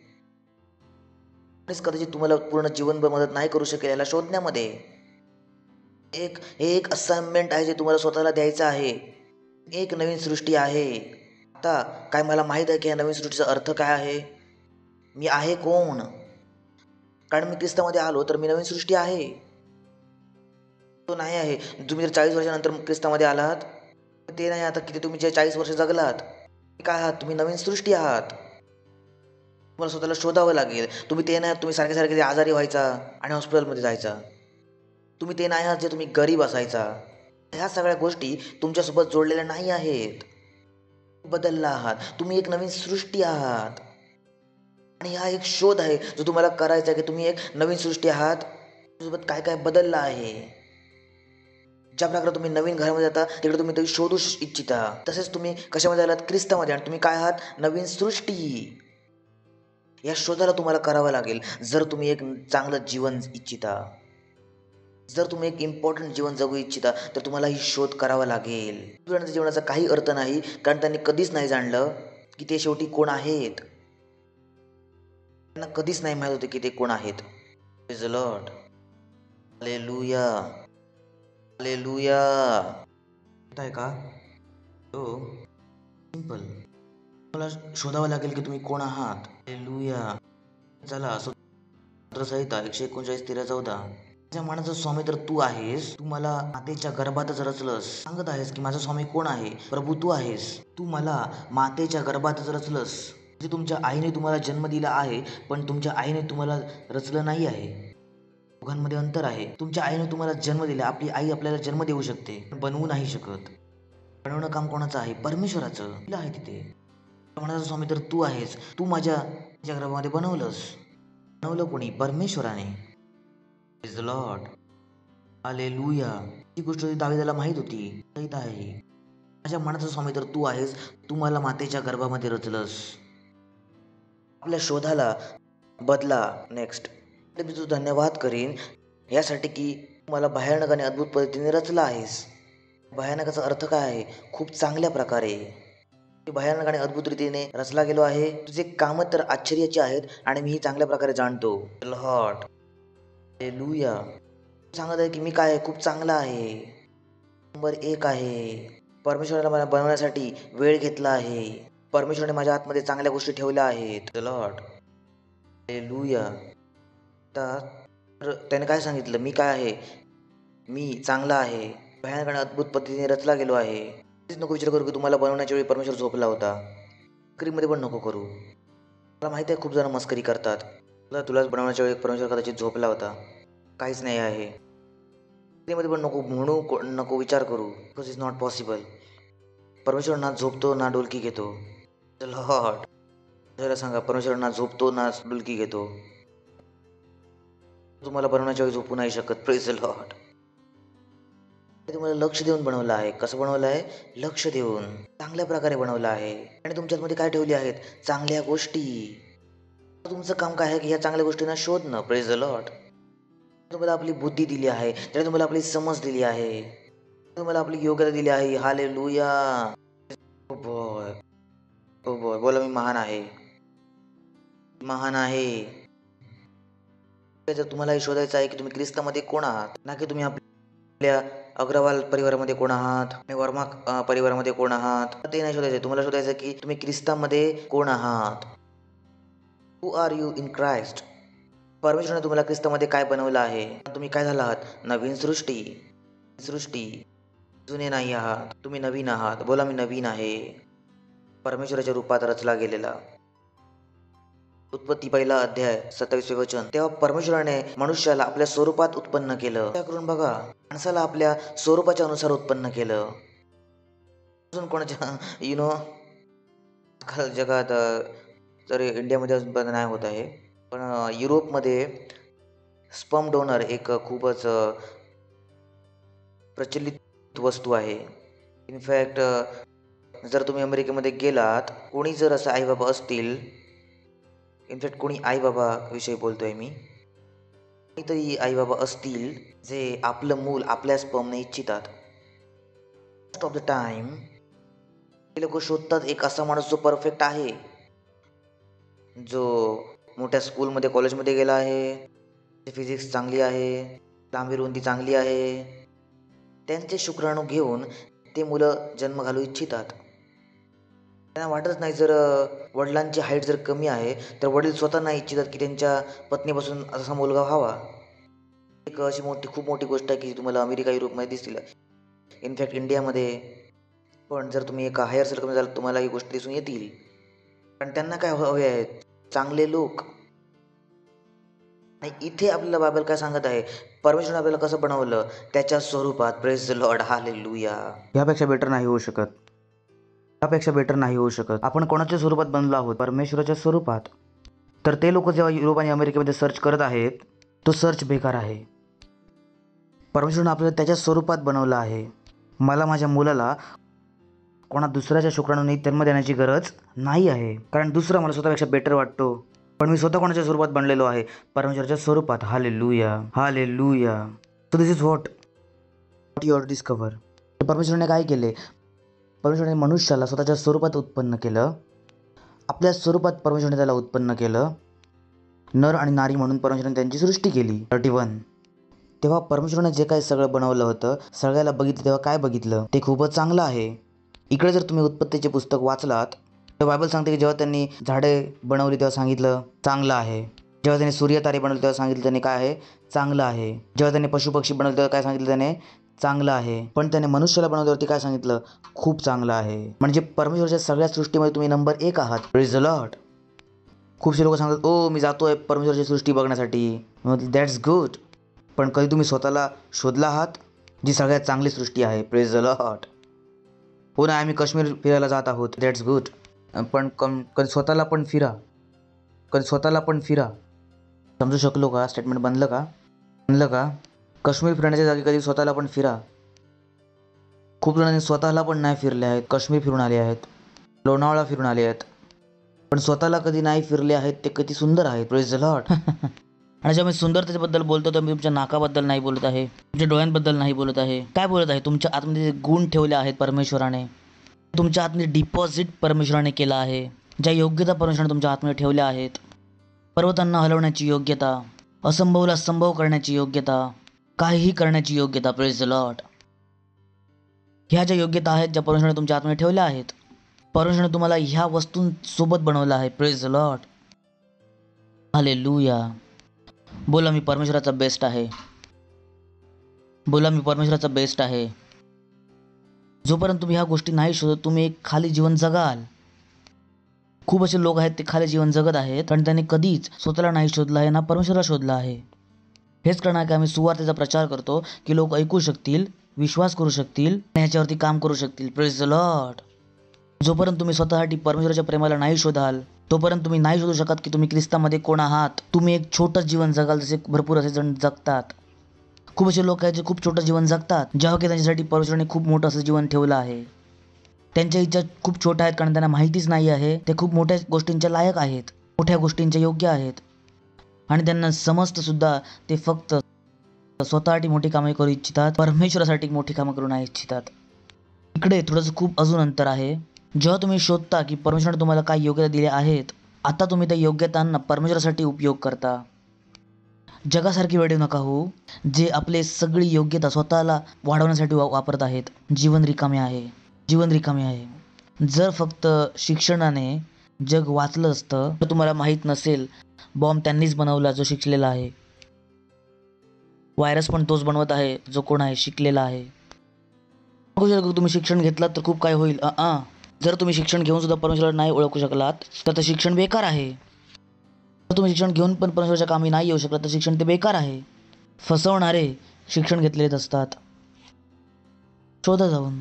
कदाचित तुम्हाला पूर्ण जीवनभर मदत नाही करू शकेल याला शोधण्यामध्ये. एक हे एक असाइनमेंट आहे जे तुम्हाला स्वतःला द्यायचं आहे. एक नवीन सृष्टी आहे. आता काय मला माहीत आहे की या नवीन सृष्टीचा अर्थ काय आहे? मी आहे कोण? कारण मी ख्रिस्तामध्ये आलो तर मी नवीन सृष्टी आहे. तो नाही आहे. तुम्ही जर चाळीस वर्षानंतर ख्रिस्तामध्ये आलात ते नाही आता किती तुम्ही जे चाळीस वर्ष जगलात काय आहात? तुम्ही नवीन सृष्टी आहात. तुम्हाला स्वतःला शोधावं लागेल. तुम्ही ते नाही आहात, तुम्ही सारखे सारखे ते आजारी व्हायचा आणि हॉस्पिटलमध्ये जायचा. तुम्ही ते नाही आहात जे तुम्ही गरीब असायचा. ह्या सगळ्या गोष्टी तुमच्यासोबत जोडलेल्या नाही आहेत. बदलला आहात. तुम्ही एक नवीन सृष्टी आहात. आणि हा एक शोध आहे जो तुम्हाला करायचा आहे की तुम्ही एक नवीन सृष्टी आहात. तुमच्यासोबत काय काय बदललं आहे? ज्या प्रकारे तुम्ही नवीन घरामध्ये जाता तिकडे तुम्ही ते शोधू इच्छिता. तसेच तुम्ही कशामध्ये आलात? ख्रिस्तामध्ये. आणि तुम्ही काय आहात? नवीन सृष्टी. या शोधाला तुम्हाला करावं लागेल. जर तुम्ही एक चांगलं जीवन इच्छिता जर तुम्ही एक इम्पॉर्टंट जीवन जगू इच्छिता तर तुम्हाला ही शोध करावा लागेल. मुलांच्या जीवनाचा काही अर्थ नाही कारण त्यांनी कधीच नाही जाणलं की ते शेवटी कोण आहेत. त्यांना कधीच नाही माहीत होते की ते कोण आहेत. लॉर्ड लुया हालेलुया आहे का? हो सिंपल मला शोधावं लागेल की तुम्ही कोण आहात. हालेलुया चला संहिता एकशे एकोणचाळीस तेरा चौदा. माझ्या मनाचा स्वामी तर तू आहेस. तू मला मातेच्या गर्भातच रचलस. सांगत आहेस की माझा स्वामी कोण आहे? प्रभू तू आहेस. तू मला मातेच्या गर्भातच रचलस. म्हणजे तुमच्या आईने तुम्हाला जन्म दिला आहे पण तुमच्या आईने तुम्हाला रचलं नाही आहे. दोघांमध्ये अंतर आहे. तुमच्या आईने तुम्हाला जन्म दिला. आपली आई आपल्याला जन्म देऊ शकते. पण बनवू नाही शकत. बनवणं काम कोणाचं आहे? परमेश्वराचं. तिला आहे तिथे. म्हणाला स्वामी तर तू आहेस. तू माझ्या माझ्या गर्भामध्ये बनवलंस. बनवलं कोणी? परमेश्वराने. इज लॉर्ड आले लुया ही गोष्ट दावेदाला माहीत होती. माहीत आहे. माझ्या मनाचा स्वामी तर तू आहेस. तू मला मातेच्या गर्भामध्ये रचलंस. आपल्या शोधाला बदला. नेक्स्ट मी तुझं धन्यवाद करीन. यासाठी की मला भयानक आणि अद्भुत पद्धतीने रचला आहेस. भयानकाचा अर्थ काय आहे? खूप चांगल्या प्रकारे. मी भयानक आणि अद्भुत रीतीने रचला गेलो आहे. तुझे कामं तर आश्चर्याची आहेत आणि मी ही चांगल्या प्रकारे जाणतो. लॉर्ड लुया सांगत आहे की मी काय आहे? खूप चांगला आहे. नंबर एक आहे. परमेश्वराने मला बनवण्यासाठी वेळ घेतला आहे. परमेश्वराने माझ्या आतमध्ये चांगल्या गोष्टी ठेवल्या आहेत. लॉर्ड लुया तर त्याने काय सांगितलं? मी काय आहे? मी चांगला आहे. भयानकाने अद्भुत पद्धतीने रचला गेलो आहे. तेच नको विचार करू की तुम्हाला बनवण्याच्या वेळी परमेश्वर झोपला होता. मस्करीमध्ये पण नको करू. मला माहिती आहे खूप जण मस्करी करतात. तुला तुलाच बनवण्याच्या वेळी परमेश्वर कदाचित झोपला होता. काहीच नाही आहे. मध्ये पण नको म्हणू को- नको विचार करू. बिकॉज इज नॉट पॉसिबल परमेश्वर ना झोपतो ना डोलकी घेतो. लॉट जरा सांगा परमेश्वर ना झोपतो ना डुलकी घेतो. तुम्हाला बनवण्याच्या वेळी झोपू नाही शकत. प्रेज लॉट तुम्हाला लक्ष देऊन बनवलं आहे. कसं बनवलं आहे? लक्ष देऊन. चांगल्या प्रकारे बनवलं आहे. आणि तुमच्यामध्ये काय ठेवली आहेत? चांगल्या गोष्टी. तुमचं काम काय आहे की ह्या चांगल्या गोष्टींना शोधणं? प्रेज लॉट तुम्हाला आपली बुद्धी दिली आहे. त्याने तुम्हाला आपली समज दिली आहे. तुम्हाला आपली योग्यता दिली आहे. हाले लुया बॉय ओ बॉय बोला मी महान आहे. महान आहे. जर तुम्हाला हे शोधायचं आहे की तुम्ही ख्रिस्तामध्ये कोण आहात? ना की तुम्ही आपल्या अग्रवाल परिवारामध्ये कोण आहात? वर्मा परिवारामध्ये कोण आहात? ते नाही शोधायचं तुम्हाला शोधायचं की तुम्ही ख्रिस्तामध्ये कोण आहात? Who are you in Christ परमेश्वरने तुम्हाला ख्रिस्तामध्ये काय बनवलं आहे? तुम्ही काय झाला आहात? नवीन सृष्टी. सृष्टी. जुने नाही आहात. तुम्ही नवीन आहात. बोला मी नवीन आहे. परमेश्वराच्या रूपात रचला गेलेला. उत्पत्ती पहिला अध्याय सत्तावीसवे वचन. तेव्हा परमेश्वराने मनुष्याला आपल्या स्वरूपात उत्पन्न केलं. त्या करून बघा माणसाला आपल्या स्वरूपाच्या अनुसार उत्पन्न केलं. अजून कोणाच्या? यु नो जगात अं, तर इंडियामध्ये अजून पण नाही होत आहे पण युरोपमध्ये स्पम डोनर एक खूपच प्रचलित वस्तू आहे. इनफॅक्ट जर तुम्ही अमेरिकेमध्ये गेलात कोणी जर असं आईबाबा असतील इनफॅक्ट कोणी आईबाबाविषयी बोलतो आहे मी. कोणीतरी आईबाबा असतील जे आपलं मूल आपल्या स्पमने इच्छितात. मोस्ट ऑफ द टाइम ते लोक शोधतात एक असा माणूस जो परफेक्ट आहे. जो मोठ्या स्कूलमध्ये कॉलेजमध्ये गेला आहे. फिजिक्स चांगली आहे. लांबी रुंदी चांगली आहे. त्यांचे शुक्राणू घेऊन ते मुलं जन्म घालू इच्छितात. त्यांना वाटत नाही जर वडिलांची हाईट जर कमी आहे तर वडील स्वतः नाही इच्छितात की त्यांच्या पत्नीपासून असा मुलगा व्हावा. एक अशी मोठी खूप मोठी गोष्ट आहे की तुम्हाला अमेरिका युरोपमध्ये दिसतील. इनफॅक्ट इंडियामध्ये पण जर तुम्ही एका हायर सर्कल जाल तुम्हाला ही गोष्ट दिसून येतील. पण त्यांना काय हवे आहेत? चांगले लोक. आणि इथे आपल्याला बायबल काय सांगत आहे? परमेश्वरने आपल्याला कसं बनवलं? त्याच्या स्वरूपात प्रेस लॉर्ड हाले लुया यापेक्षा बेटर नाही होऊ शकत. यापेक्षा बेटर नाही होऊ शकत. आपण कोणाच्या स्वरूपात बनलो आहोत? परमेश्वराच्या स्वरूपात. तर ते लोक जेव्हा युरोप आणि अमेरिकेमध्ये सर्च करत आहेत तो सर्च बेकार आहे. परमेश्वरनं आपल्याला त्याच्या स्वरूपात बनवलं आहे. मला माझ्या मुलाला कोणा दुसऱ्याच्या शुक्राणूने जन्म देण्याची गरज नाही आहे. कारण दुसरा मला स्वतःपेक्षा बेटर वाटतो. पण मी स्वतः कोणाच्या स्वरूपात बनलेलो आहे? परमेश्वराच्या स्वरूपात. हा ले लुया hallelujah so this is what what your discover परमेश्वरने काय केले? परमेश्वराने मनुष्याला स्वतःच्या स्वरूपात उत्पन्न केलं. आपल्या स्वरूपात परमेश्वराने त्याला उत्पन्न केलं. नर आणि नारी म्हणून परमेश्वराने त्यांची सृष्टी केली. थर्टी वन तेव्हा परमेश्वराने जे काही सगळं बनवलं होतं सगळ्याला बघितलं तेव्हा काय बघितलं? ते खूपच चांगलं आहे. इकडे जर तुम्ही उत्पत्तीचे पुस्तक वाचलात तर बायबल सांगते की जेव्हा त्यांनी झाडे बनवली तेव्हा सांगितलं चांगलं आहे. जेव्हा त्यांनी सूर्यतारे बनवले तेव्हा सांगितलं त्याने काय आहे? चांगलं आहे. जेव्हा त्यांनी पशुपक्षी बनवले तेव्हा काय सांगितलं त्याने? चांगलं आहे. पण त्याने मनुष्याला बनवल्यावरती काय सांगितलं? खूप चांगलं आहे. म्हणजे परमेश्वराच्या सगळ्या सृष्टीमध्ये तुम्ही नंबर एक आहात. प्रेज लॉट खूपसे लोक सांगतात ओ मी जातोय परमेश्वराची सृष्टी बघण्यासाठी. दॅट्स गुड पण कधी तुम्ही स्वतःला शोधला आहात? जी सगळ्यात चांगली सृष्टी आहे. प्रेज लॉट हो ना आम्ही काश्मीर फिरायला जात आहोत. दॅट्स गुड पण कम कधी स्वतःला पण फिरा. कधी स्वतःला पण फिरा. समजू शकलो का? स्टेटमेंट बनलं का? बनलं का? काश्मीर फिरण्याच्या जागी कधी स्वतःला पण फिरा. खूप जणांनी स्वतःला पण नाही फिरले आहेत. काश्मीर फिरून आले आहेत. लोणावळा फिरून आले आहेत. पण स्वतःला कधी नाही फिरले आहेत ते किती सुंदर आहेत. प्रेस लॉट आणि जेव्हा मी सुंदरतेबद्दल बोलतो तर मी तुमच्या नाकाबद्दल नाही बोलत आहे. तुमच्या डोळ्यांबद्दल नाही बोलत आहे. काय बोलत आहे? तुमच्या आतमध्ये जे गुण ठेवले आहेत परमेश्वराने तुमच्या आतमध्ये डिपॉझिट परमेश्वराने केला आहे. ज्या योग्यता परमेश्वराने तुमच्या आतमध्ये ठेवल्या आहेत. पर्वतांना हलवण्याची योग्यता असंभवला संभव करण्याची योग्यता काहीही करण्याची योग्यता प्रेज लॉट ह्या ज्या योग्यता आहेत ज्या परमेश्वराने तुमच्या आतमध्ये ठेवल्या आहेत परमेश्वराने तुम्हाला ह्या वस्तूंसोबत बनवलं आहे प्रेज लॉट हालेलुया बोला मी परमेश्वराचा बेस्ट आहे. बोला मी परमेश्वराचा बेस्ट आहे. जोपर्यंत तुम्ही ह्या गोष्टी नाही शोधत तुम्ही एक खाली जीवन जगाल. खूप असे लोक आहेत ते खाली जीवन जगत आहेत कारण त्यांनी कधीच स्वतःला नाही शोधलं आहे ना परमेश्वराला शोधलं आहे. हेच कारण आहे की आम्ही सुवार्थेचा प्रचार करतो की लोक ऐकू शकतील विश्वास करू शकतील आणि ह्याच्यावरती काम करू शकतील. प्रेज द जोपर्यंत तुम्ही स्वतःसाठी परमेश्वराच्या प्रेमाला नाही शोधाल तोपर्यंत तुम्ही नाही शोधू शकत की तुम्ही ख्रिस्तामध्ये कोण आहात. तुम्ही एक छोटं जीवन जगाल जसे भरपूर असे जण जगतात. खूप असे लोक आहेत जे खूप छोटं जीवन जगतात जेव्हा की त्यांच्यासाठी परमेश्वराने खूप मोठं असं जीवन ठेवलं आहे. त्यांच्या इच्छा खूप छोट्या आहेत कारण त्यांना माहितीच नाही आहे. ते खूप मोठ्या गोष्टींच्या लायक आहेत मोठ्या गोष्टींच्या योग्य आहेत. आणि त्यांना समजतं सुद्धा ते फक्त स्वतःसाठी मोठी कामे करू इच्छितात परमेश्वरासाठी मोठी कामं करू नाही इच्छितात. इकडे थोडंसं खूप अजून अंतर आहे. जेव्हा तुम्ही शोधता की परमेश्वराने तुम्हाला काय योग्यता दिल्या आहेत आता तुम्ही त्या योग्यतांना परमेश्वरासाठी उपयोग करता. जगासारखी वेळ नका हो जे आपले सगळी योग्यता स्वतःला वाढवण्यासाठी वा वापरत आहेत. जीवन रिकामे आहे. जीवन रिकामे आहे. जर फक्त शिक्षणाने जग वाचलं असतं तर तुम्हाला माहीत नसेल बॉम्ब त्यांनीच बनवला जो शिकलेला आहे. व्हायरस पण तोच बनवत आहे जो कोण आहे शिकलेला आहे. बघू शकता तुम्ही शिक्षण घेतलात तर खूप काय होईल. अ जर तुम्ही शिक्षण घेऊन सुद्धा परमेश्वराला नाही ओळखू शकलात तर ते शिक्षण बेकार आहे. जर तुम्ही शिक्षण घेऊन पण परमेश्वराच्या कामी नाही येऊ शकलात तर शिक्षण ते बेकार आहे. फसवणारे शिक्षण घेतलेलेच असतात. शोधा जाऊन.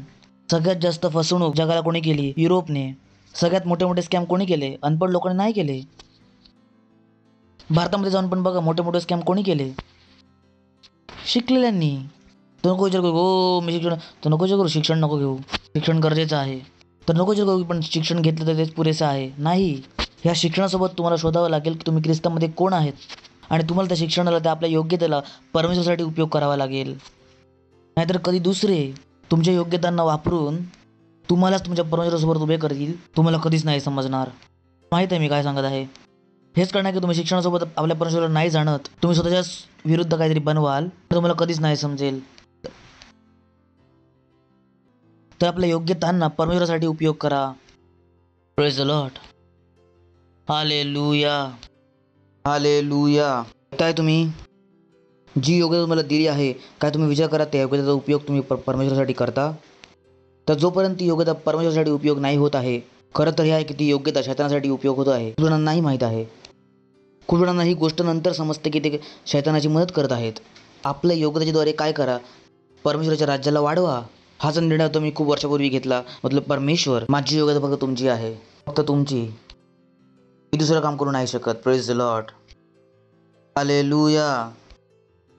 सगळ्यात जास्त फसवणूक जगाला कोणी केली? युरोपने. सगळ्यात मोठे मोठे स्कॅम कोणी केले? अनपढ लोकांनी नाही केले? भारतामध्ये जाऊन पण बघा मोठे मोठे स्कॅम कोणी केले? शिकलेल्यांनी. तो नको विचार करू हो मी शिक्षण तर नको विचार करू शिक्षण नको घेऊ. शिक्षण गरजेचं आहे. तर नको विचार करू पण शिक्षण घेतलं तर तेच पुरेसं आहे. नाही. ह्या शिक्षणासोबत तुम्हाला शोधावं लागेल की तुम्ही ख्रिस्तामध्ये कोण आहेत? आणि तुम्हाला त्या शिक्षणाला त्या आपल्या योग्यतेला परमेश्वरासाठी उपयोग करावा लागेल. नाहीतर कधी दुसरे तुमच्या योग्यतांना वापरून तुम्हालाच तुमच्या परमेश्वरासोबत उभे करतील. तुम्हाला कधीच नाही समजणार. माहीत आहे मी काय सांगत आहे. हेच कारण आहे की तुम्ही शिक्षणासोबत आपल्या परमेश्वराला नाही जाणत. तुम्ही स्वतःच्या विरुद्ध काहीतरी बनवाल तर तुम्हाला कधीच नाही समजेल. तर आपल्या योग्यतांना परमेश्वरासाठी उपयोग करा. प्रेज लॉट हाले लुया हाले लुया काय तुम्ही? जी योग्यता तुम्हाला दिली आहे काय तुम्ही विचार करा त्या योग्यतेचा उपयोग तुम्ही पर परमेश्वरासाठी करता? तर जोपर्यंत ती योग्यता परमेश्वरासाठी उपयोग नाही होत आहे खरं तर हे आहे की ती योग्यता शैतानासाठी उपयोग होत आहे. खूप नाही माहीत आहे. खूप जणांना ही गोष्ट नंतर समजते की ते शैतानाची मदत करत आहेत. आपल्या योग्यतेच्याद्वारे काय करा? परमेश्वराच्या राज्याला वाढवा. हाच निर्णय तो मी खूप वर्षापूर्वी घेतला. मतलब परमेश्वर माझी योग्यता फक्त तुमची आहे. फक्त तुमची. मी दुसरं काम करू नाही शकत. प्रेज द लॉट लुया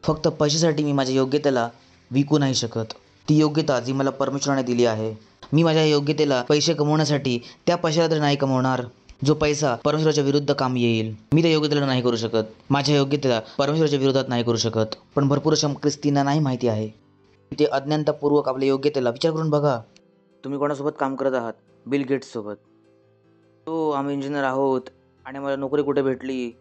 फक्त पैशासाठी मी माझ्या योग्यतेला विकू नाही शकत. ती योग्यता जी मला परमेश्वराने दिली आहे. मी माझ्या योग्यतेला पैसे कमवण्यासाठी त्या पैशाला तर नाही कमवणार जो पैसा परमेश्वराच्या विरुद्ध काम येईल. मी त्या योग्यतेला नाही करू शकत. माझ्या योग्यतेला परमेश्वराच्या विरोधात नाही करू शकत. पण भरपूर अशा ख्रिस्तींना नाही माहिती आहे. ते अज्ञानतापूर्वक आपल्या योग्यतेला विचार करून बघा. तुम्ही कोणासोबत काम करत आहात? बिल गेट्ससोबत. तो आम्ही इंजिनियर आहोत आणि मला नोकरी कुठे भेटली?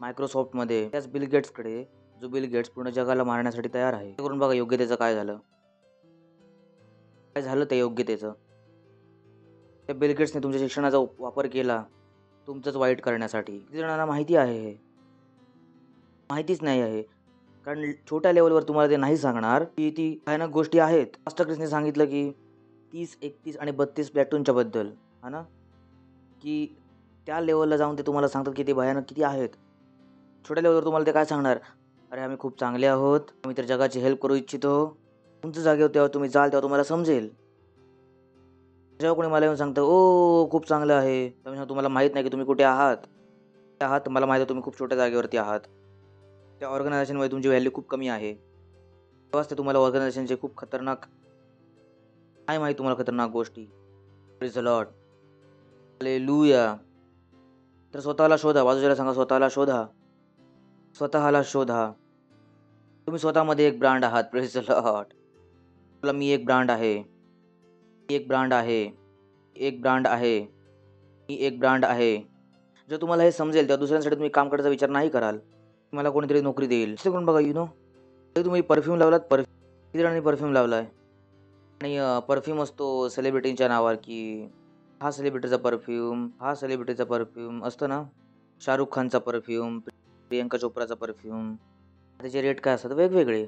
मायक्रोसॉफ्टमध्ये. त्याच बिल गेट्सकडे जो बिल गेट्स पूर्ण जगाला मारण्यासाठी तयार आहे. ते करून बघा योग्यतेचं काय झालं. काय झालं ते योग्यतेचं? त्या बिलगेट्सने तुमच्या शिक्षणाचा वापर केला तुमचंच वाईट करण्यासाठी. किती जणांना माहिती आहे हे? माहितीच नाही आहे. कारण छोट्या लेवलवर तुम्हाला ते नाही सांगणार. की ती भयानक गोष्टी आहेत. मास्टर क्रिसने सांगितलं की तीस एकतीस आणि बत्तीस प्लॅटूनच्या बद्दल हा ना? की त्या लेवलला जाऊन ते तुम्हाला सांगतात की ते भयानक किती आहेत. छोट्या लेवलवर तुम्हाला ते काय सांगणार? अरे आम्ही खूप चांगले आहोत. आम्ही तर जगाची हेल्प करू इच्छितो. तुमच्या जागेवर तेव्हा तुम्ही जाल तेव्हा तुम्हाला समजेल. जेव्हा कोणी मला येऊन सांगतं ओ खूप चांगलं आहे. तुम्ही तुम्हाला माहीत नाही की तुम्ही कुठे आहात. कुठे आहात? मला माहीत आहे तुम्ही खूप छोट्या जागेवरती आहात. त्या ऑर्गनायझेशनमध्ये तुमची व्हॅल्यू खूप कमी आहे. तेव्हाच ते तुम्हाला ऑर्गनायझेशनचे खूप खतरनाक काय माहीत तुम्हाला खतरनाक गोष्टी. इज अ लॉट लुया तर स्वतःला शोधा. बाजूच्याला सांगा स्वतःला शोधा. स्वतःला शोधा. तुम्ही स्वतःमध्ये एक ब्रँड आहात. प्रेस लॉट तुला मी एक ब्रँड आहे. एक ब्रँड आहे. एक ब्रँड आहे. मी एक ब्रँड आहे. जर तुम्हाला हे समजेल तेव्हा दुसऱ्यांसाठी तुम्ही काम करायचा विचार नाही कराल. मला कोणीतरी नोकरी देईल. ते करून बघा यु नो तुम्ही परफ्यूम लावलात परफ्यूम किती जणांनी परफ्यूम लावलाय? आणि परफ्यूम असतो सेलिब्रिटींच्या नावावर की हा सेलिब्रिटीचा परफ्यूम हा सेलिब्रिटीचा परफ्यूम असतं ना? शाहरुख खानचा परफ्यूम प्रियंका चोप्राचा परफ्यूम त्याचे रेट काय असतात? वेगवेगळे.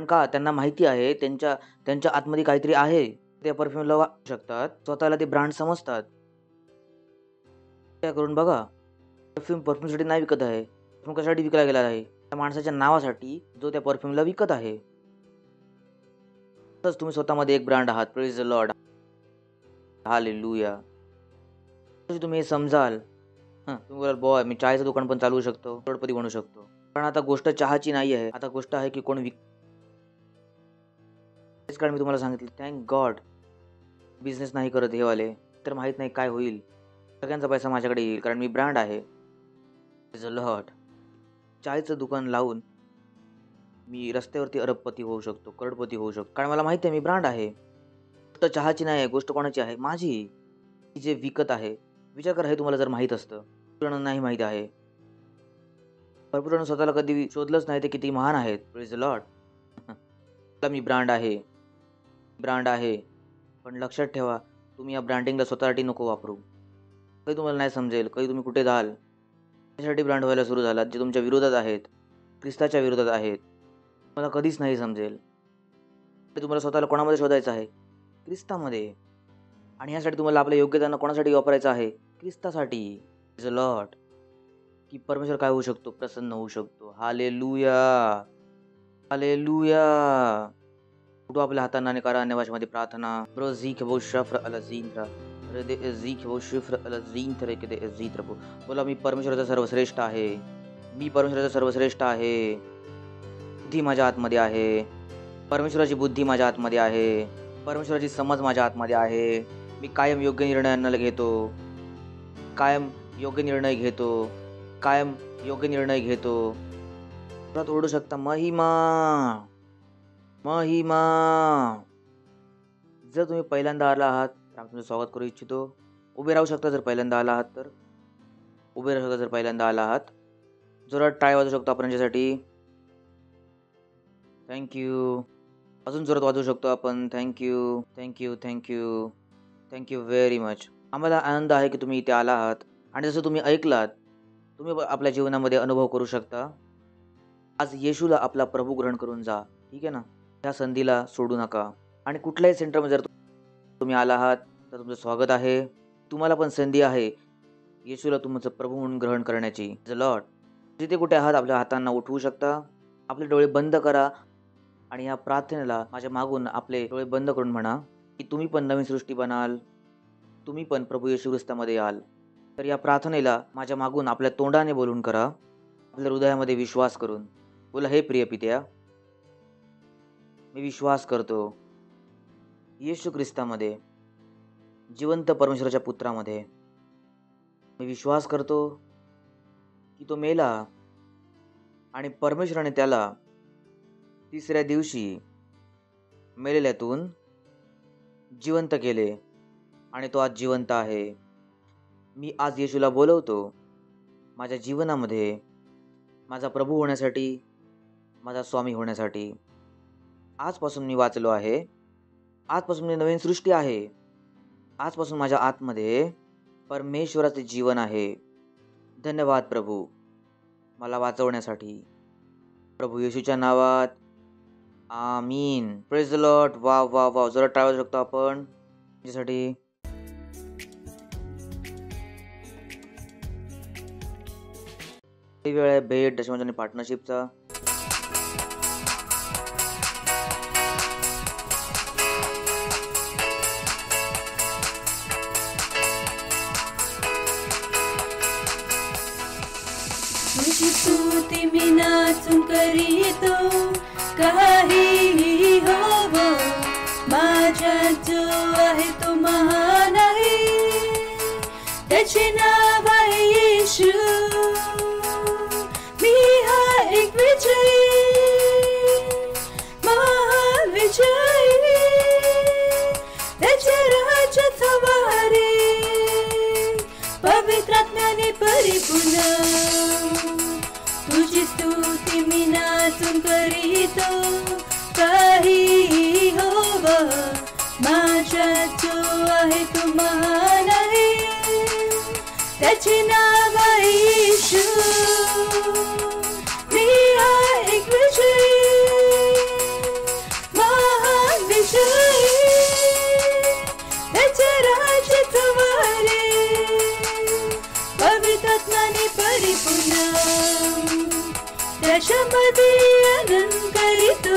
पण का? त्यांना माहिती आहे त्यांच्या त्यांच्या आतमध्ये काहीतरी आहे. ते परफ्यूमला वापरू शकतात. स्वतःला ते ब्रँड समजतात. त्या करून बघा. परफ्यूम परफ्यूमसाठी नाही विकत आहे. परफ्यूम कशासाठी विकला गेला आहे? त्या माणसाच्या नावासाठी जो त्या परफ्यूमला विकत आहे. तसंच तुम्ही स्वतःमध्ये एक ब्रँड आहात. Praise Lord. हालेलुया. तुम्ही हे समजाल. हां तुम्ही बोलाल बॉय मी चहाचं दुकान पण चालवू शकतो. करोडपती बनू शकतो. पण आता गोष्ट चहाची नाही आहे. आता गोष्ट आहे की कोण विक तेच कारण मी तुम्हाला सांगितलं थँक गॉड बिझनेस नाही करत हे वाले. तर माहीत नाही काय होईल. सगळ्यांचा पैसा माझ्याकडे येईल कारण मी ब्रँड आहे. इज अ लॉट चायचं दुकान लावून मी रस्त्यावरती अरबपती होऊ शकतो करोडपती होऊ शकतो. कारण मला माहिती आहे मी ब्रँड आहे. फक्त चहाची नाही आहे गोष्ट कोणाची आहे? माझी. ती जे विकत आहे. विचार करा हे तुम्हाला जर माहीत असतं. जणांना नाही माहीत आहे. भरपूर जण स्वतःला कधी शोधलंच नाही ते किती महान आहेत. इज अ लॉट मी ब्रँड आहे. ब्रँड आहे. पण लक्षात ठेवा तुम्ही या ब्रँडिंगला स्वतःसाठी नको वापरू. काही तुम्हाला नाही समजेल काही तुम्ही कुठे जाल त्यासाठी ब्रँड व्हायला सुरू झालात जे तुमच्या विरोधात आहेत ख्रिस्ताच्या विरोधात आहेत. मला कधीच नाही समजेल. ते तुम्हाला स्वतःला कोणामध्ये शोधायचं आहे? ख्रिस्तामध्ये. आणि ह्यासाठी तुम्हाला आपल्या योग्यतांना कोणासाठी वापरायचं आहे? ख्रिस्तासाठी. इज अ लॉट की परमेश्वर काय होऊ शकतो? प्रसन्न होऊ शकतो. हाले लुया हाले लुया उठो आपल्या हातांना आणि करा अन्य भाषेमध्ये प्रार्थना। ब्रो झीक वो शफ्र अल झींत्रा हृदय झी वो शिफ्र अल झींत्र के दे झीत्र बोला मी परमेश्वराचा सर्वश्रेष्ठ आहे। मी परमेश्वराचा सर्वश्रेष्ठ आहे। बुद्धी माझ्या आतमध्ये आहे। परमेश्वराची बुद्धी माझ्या आतमध्ये आहे। परमेश्वराची समज माझ्या आतमध्ये आहे। मी कायम योग्य निर्णयांना घेतो। कायम योग्य निर्णय घेतो। कायम योग्य निर्णय घेतो। परत ओरडू शकता महिमा। महिमा जर तुम्ही पहिल्यांदा आला आहात तर आम्ही तुमचं स्वागत करू इच्छितो. उभे राहू शकता जर पहिल्यांदा आला आहात तर. उभे राहू शकता जर पहिल्यांदा आला आहात. जोरात टाळी वाजू शकतो आपण यांच्यासाठी. थँक्यू अजून जोरात वाजवू शकतो आपण. Thank you thank you thank you thank you very much आम्हाला आनंद आहे की तुम्ही इथे आला आहात. आणि जसं तुम्ही ऐकलात तुम्ही आपल्या जीवनामध्ये अनुभव करू शकता. आज येशूला आपला प्रभू ग्रहण करून जा. ठीक आहे ना? ह्या संधीला सोडू नका. आणि कुठल्याही सेंटरमध्ये जर तुम्ही आला आहात तर तुमचं स्वागत आहे. तुम्हाला पण संधी आहे. येशूला तुमचं प्रभू म्हणून ग्रहण करण्याची. ज लॉट जिथे कुठे आहात आपल्या हातांना उठवू शकता. आपले डोळे बंद करा. आणि या प्रार्थनेला माझ्या मागून आपले डोळे बंद करून म्हणा की तुम्ही पण नवीन सृष्टी बनाल. तुम्ही पण प्रभू येशू ख्रिस्तामध्ये याल. तर या प्रार्थनेला माझ्या मागून आपल्या तोंडाने बोलून करा. आपल्या हृदयामध्ये विश्वास करून. बोला हे प्रिय पित्या मी विश्वास करतो येशू ख्रिस्तामध्ये जिवंत परमेश्वराच्या पुत्रामध्ये. मी विश्वास करतो की तो मेला आणि परमेश्वराने त्याला तिसऱ्या दिवशी मेलेल्यातून जिवंत केले आणि तो आज जिवंत आहे. मी आज येशूला बोलवतो माझ्या जीवनामध्ये माझा प्रभू होण्यासाठी माझा स्वामी होण्यासाठी. आजपासून मी वाचलो आहे. आजपासून मी नवीन सृष्टी आहे. आजपासून माझ्या आतमध्ये परमेश्वराचे जीवन आहे. धन्यवाद प्रभू. मला वाचवण्यासाठी. प्रभू येशूच्या नावात. आमीन. प्रेज लॉट वा वा वा जरा टाळू शकतो आपण. त्याच्यासाठी वेळ आहे भेट दशमलव पार्टनरशिपचा करीतो काहीही होव. माझ्या जो आहे तो महान आहे. त्याचे नाव आहे येशू. मी हा एक विजयी महाविजयी त्याच्या राज्याचा वारे पवित्रात्म्याने परिपूर्ण. तुझी स्तुती मी नाचून करीतो. काही होव माझ्या जो आहे तो महान आहे. त्याचे नाव आहे येशू मी हा एक विजयी दशमदी अनङ्कलितो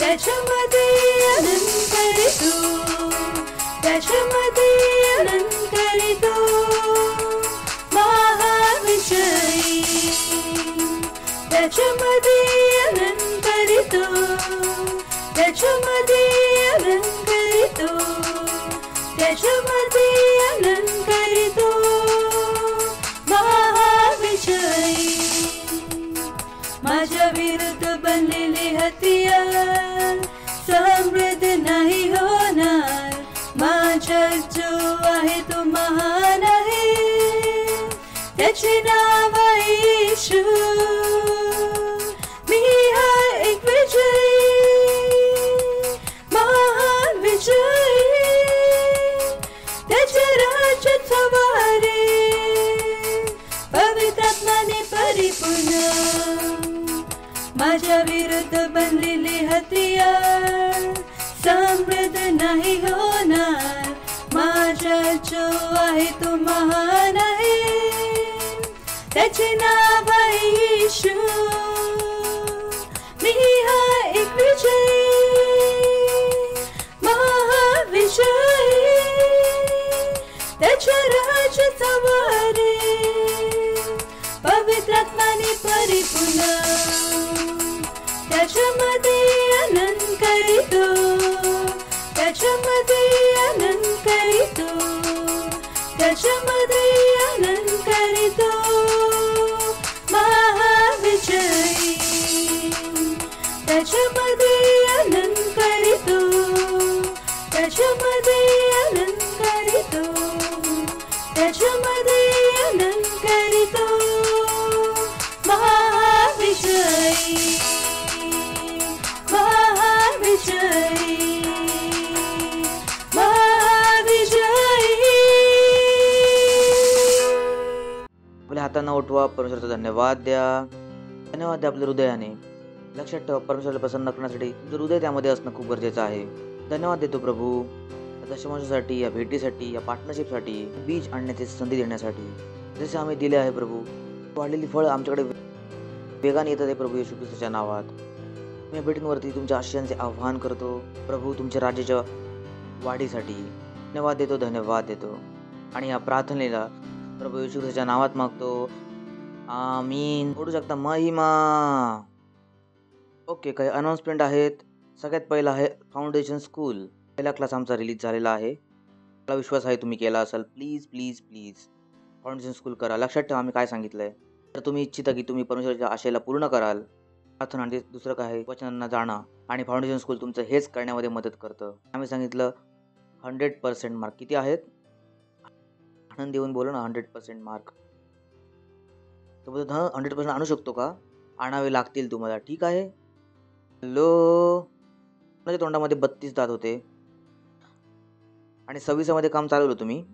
दशमदी अनङ्कलितो दशमदी अनङ्कलितो महाविष दशमदी अनङ्कलितो दशमदी अनङ्कलितो दशमदी अनङ्कलितो माझ्या विरुद्ध बनलेले हतियार. समृद्ध नाही होणार. माझ्या जो आहे तो महान आहे. त्याचे नाव आहे विरुद्ध बनलेले हतियार समृद्ध नाही होणार। माझ्या जो आहे तो महान आहे। त्याचे नाव आहे येशू। मी हा एक विजयी। महाविजयी। त्याच्या राज्याचा वारे। पवित्रात्माने परिपूर्ण च मदी अनङ्करितु च पदी अनङ्करितु महाविजयी। मदी अन ठेवा परमेश्वराचा धन्यवाद द्या. धन्यवाद द्या आपल्या हृदयाने. लक्षात ठेवा परमेश्वराला प्रसन्न करण्यासाठी तुझं हृदय त्यामध्ये असणं खूप गरजेचं आहे. धन्यवाद देतो प्रभू. या दशमांशासाठी या भेटीसाठी या पार्टनरशिपसाठी बीज आणण्याची संधी देण्यासाठी. जसे आम्ही दिले आहे प्रभू वाढलेली फळं आमच्याकडे वेगाने येतात आहे प्रभू येशू ख्रिस्ताच्या नावात. मी या भेटींवरती तुमच्या आशयांचे आव्हान करतो. प्रभू तुमच्या राज्याच्या वाढीसाठी धन्यवाद देतो धन्यवाद देतो. आणि या प्रार्थनेला प्रभू येशू ख्रिस्ताच्या नावात मागतो. आमीन. ओढू शकता महिमा. ओके काही अनाऊन्समेंट आहेत. सगळ्यात पहिला आहे फाउंडेशन स्कूल पहिला क्लास आमचा रिलीज झालेला आहे. मला विश्वास आहे तुम्ही केला असाल. Please please please foundation school करा. लक्षात ठेवा आम्ही काय सांगितलं आहे तर तुम्ही इच्छिता की तुम्ही परमेश्वराच्या आशेला पूर्ण कराल. प्रार्थना आणि दुसरं काय आहे? वचनांना जाणं. आणि फाउंडेशन स्कूल तुमचं हेच करण्यामध्ये मदत करतं. आम्ही सांगितलं हंड्रेड पर्सेंट मार्क किती आहेत? आनंद देऊन बोला ना हंड्रेड पर्सेंट मार्क तो बोलतो हां हंड्रेड पर्सेंट आणू शकतो का? आणावे लागतील तुम्हाला. ठीक आहे. हॅलो. माझ्या तोंडामध्ये बत्तीस दात होते? आणि सव्वीसामध्ये काम चालवलं तुम्ही?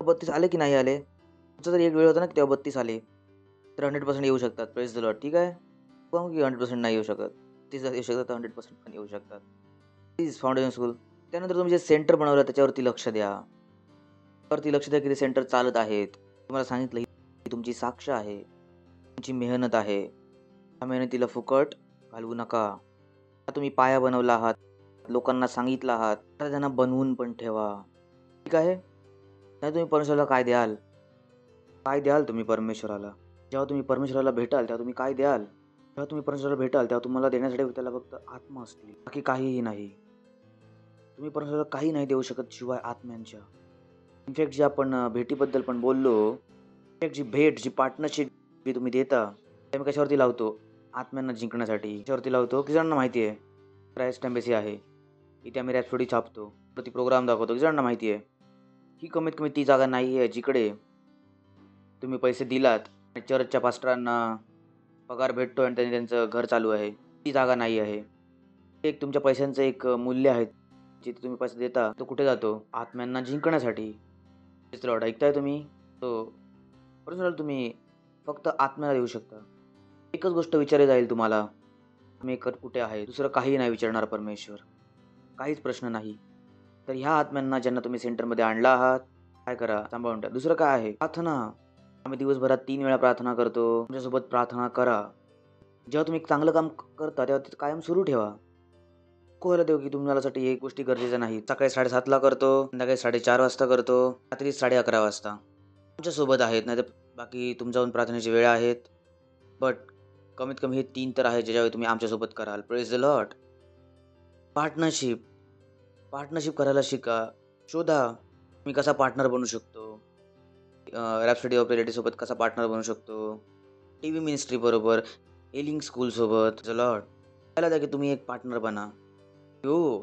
बत्तीस आले की नाही आले? तुमचं जर एक वेळ होता ना की तेव्हा बत्तीस आले तर हंड्रेड पर्सेंट येऊ शकतात प्रेस दिलं लॉट ठीक आहे? पण की हंड्रेड पर्सेंट नाही येऊ शकत? तीस येऊ शकतात तर हंड्रेड पर्सेंट पण येऊ शकतात. प्लीज फाउंडेशन स्कूल त्यानंतर तुम्ही जे सेंटर बनवलं त्याच्यावरती लक्ष द्या. त्यावरती लक्ष द्या की ते सेंटर चालत आहेत. तुम्हाला सांगितलं ही तुमची साक्ष आहे. तुमची मेहनत आहे. त्या मेहनतीला फुकट घालवू नका. आता तुम्ही पाया बनवला आहात. लोकांना सांगितलं आहात. तर त्यांना बनवून पण ठेवा. ठीक आहे? नाही तुम्ही परमेश्वराला काय द्याल? काय द्याल तुम्ही परमेश्वराला? जेव्हा तुम्ही परमेश्वराला भेटाल तेव्हा तुम्ही काय द्याल? जेव्हा तुम्ही परमेश्वराला भेटाल तेव्हा तुम्हाला देण्यासाठी त्याला फक्त आत्मा असतील. बाकी काहीही नाही. तुम्ही परमेश्वराला काही नाही देऊ शकत शिवाय आत्म्यांच्या. इनफॅक्ट जे आपण भेटीबद्दल पण बोललो. इनफॅक्ट जी भेट जी पार्टनरशिप जी तुम्ही देता ते मी कशावरती लावतो? आत्म्यांना जिंकण्यासाठी. कशावरती लावतो? की जणांना माहिती आहे क्रायस्ट एम्बेसी आहे. इथे आम्ही रॅपसोडी छापतो. प्रति प्रोग्राम दाखवतो. की जणांना माहिती आहे ही कमीत कमी ती जागा नाही आहे जिकडे तुम्ही पैसे दिलात आणि चर्चच्या पास्टरांना पगार भेटतो आणि त्यांनी त्यांचं घर चालू आहे. ती जागा नाही आहे. एक तुमच्या पैशांचं एक मूल्य आहे. जिथे तुम्ही पैसे देता तो कुठे जातो? आत्म्यांना जिंकण्यासाठी. तेच ऐकताय तुम्ही? तो पर्सनल तुम्ही फक्त आत्म्याला देऊ शकता. एकच गोष्ट विचारली जाईल तुम्हाला. तुम्ही एकत कुठे आहे? दुसरं काही नाही विचारणार परमेश्वर. काहीच प्रश्न नाही. तर ह्या आत्म्यांना ज्यांना तुम्ही सेंटरमध्ये आणला आहात काय करा? सांभाळून ठेवा दुसरं काय आहे? प्रार्थना. आम्ही दिवसभरात तीन वेळा प्रार्थना करतो. तुमच्यासोबत प्रार्थना करा. जेव्हा तुम्ही एक चांगलं काम करता तेव्हा ते कायम सुरू ठेवा. कोणाला देऊ की तुम्हालासाठी एक गोष्टी गरजेच्या नाही सकाळी साडेसातला करतो संध्याकाळी साडेचार वाजता करतो रात्री साडे अकरा वाजता. तुमच्यासोबत आहेत नाही तर बाकी तुमच्याहून प्रार्थनेची वेळा आहेत. बट कमीत कमी हे तीन तर आहेत ज्याच्यावेळी तुम्ही आमच्यासोबत कराल. Praise the Lord partnership partnership करायला शिका. शोधा मी कसा पार्टनर बनू शकतो? रॅपस्टडी ऑफ रिलेटिव्हसोबत कसा पार्टनर बनू शकतो? टी व्ही मिनिस्ट्रीबरोबर एलिंग स्कूलसोबत लॉट पाहिला द्या की तुम्ही एक पार्टनर बना. हो.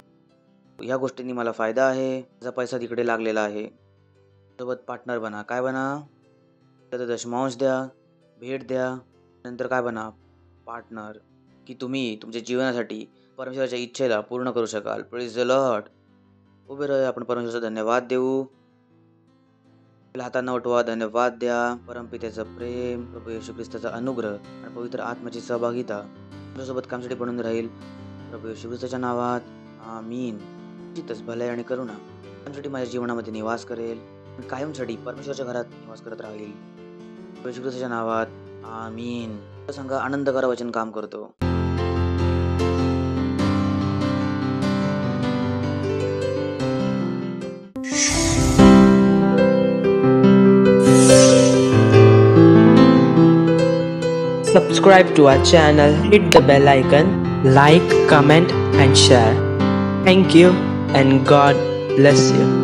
ह्या गोष्टींनी मला फायदा आहे. माझा पैसा तिकडे लागलेला आहे. सोबत पार्टनर बना. काय बना? त्याचा दशमांश द्या भेट द्या नंतर काय बना? पार्टनर की तुम्ही तुमच्या जीवनासाठी परमेश्वराच्या इच्छेला पूर्ण करू शकाल. प्लीज द लॉट उभे राहा आपण परमेश्वराचा धन्यवाद देऊ. हातांना उठवा धन्यवाद द्या. परमपित्याचं प्रेम प्रभू येशू ख्रिस्ताचा अनुग्रह आणि पवित्र आत्म्याची सहभागिता तुझ्यासोबत कामसाठी बनून राहील. प्रभू येशू ख्रिस्ताच्या नावात. आमीन. तिथंच भलाई आणि करुणा. कामसाठी माझ्या जीवनामध्ये निवास करेल. कायमसाठी परमेश्वराच्या घरात निवास करत राहील प्रभू नावात आमीन सांगा आनंद करा वचन काम करतो Subscribe to our channel, hit the bell icon, like, comment, and share. Thank you, and God bless you.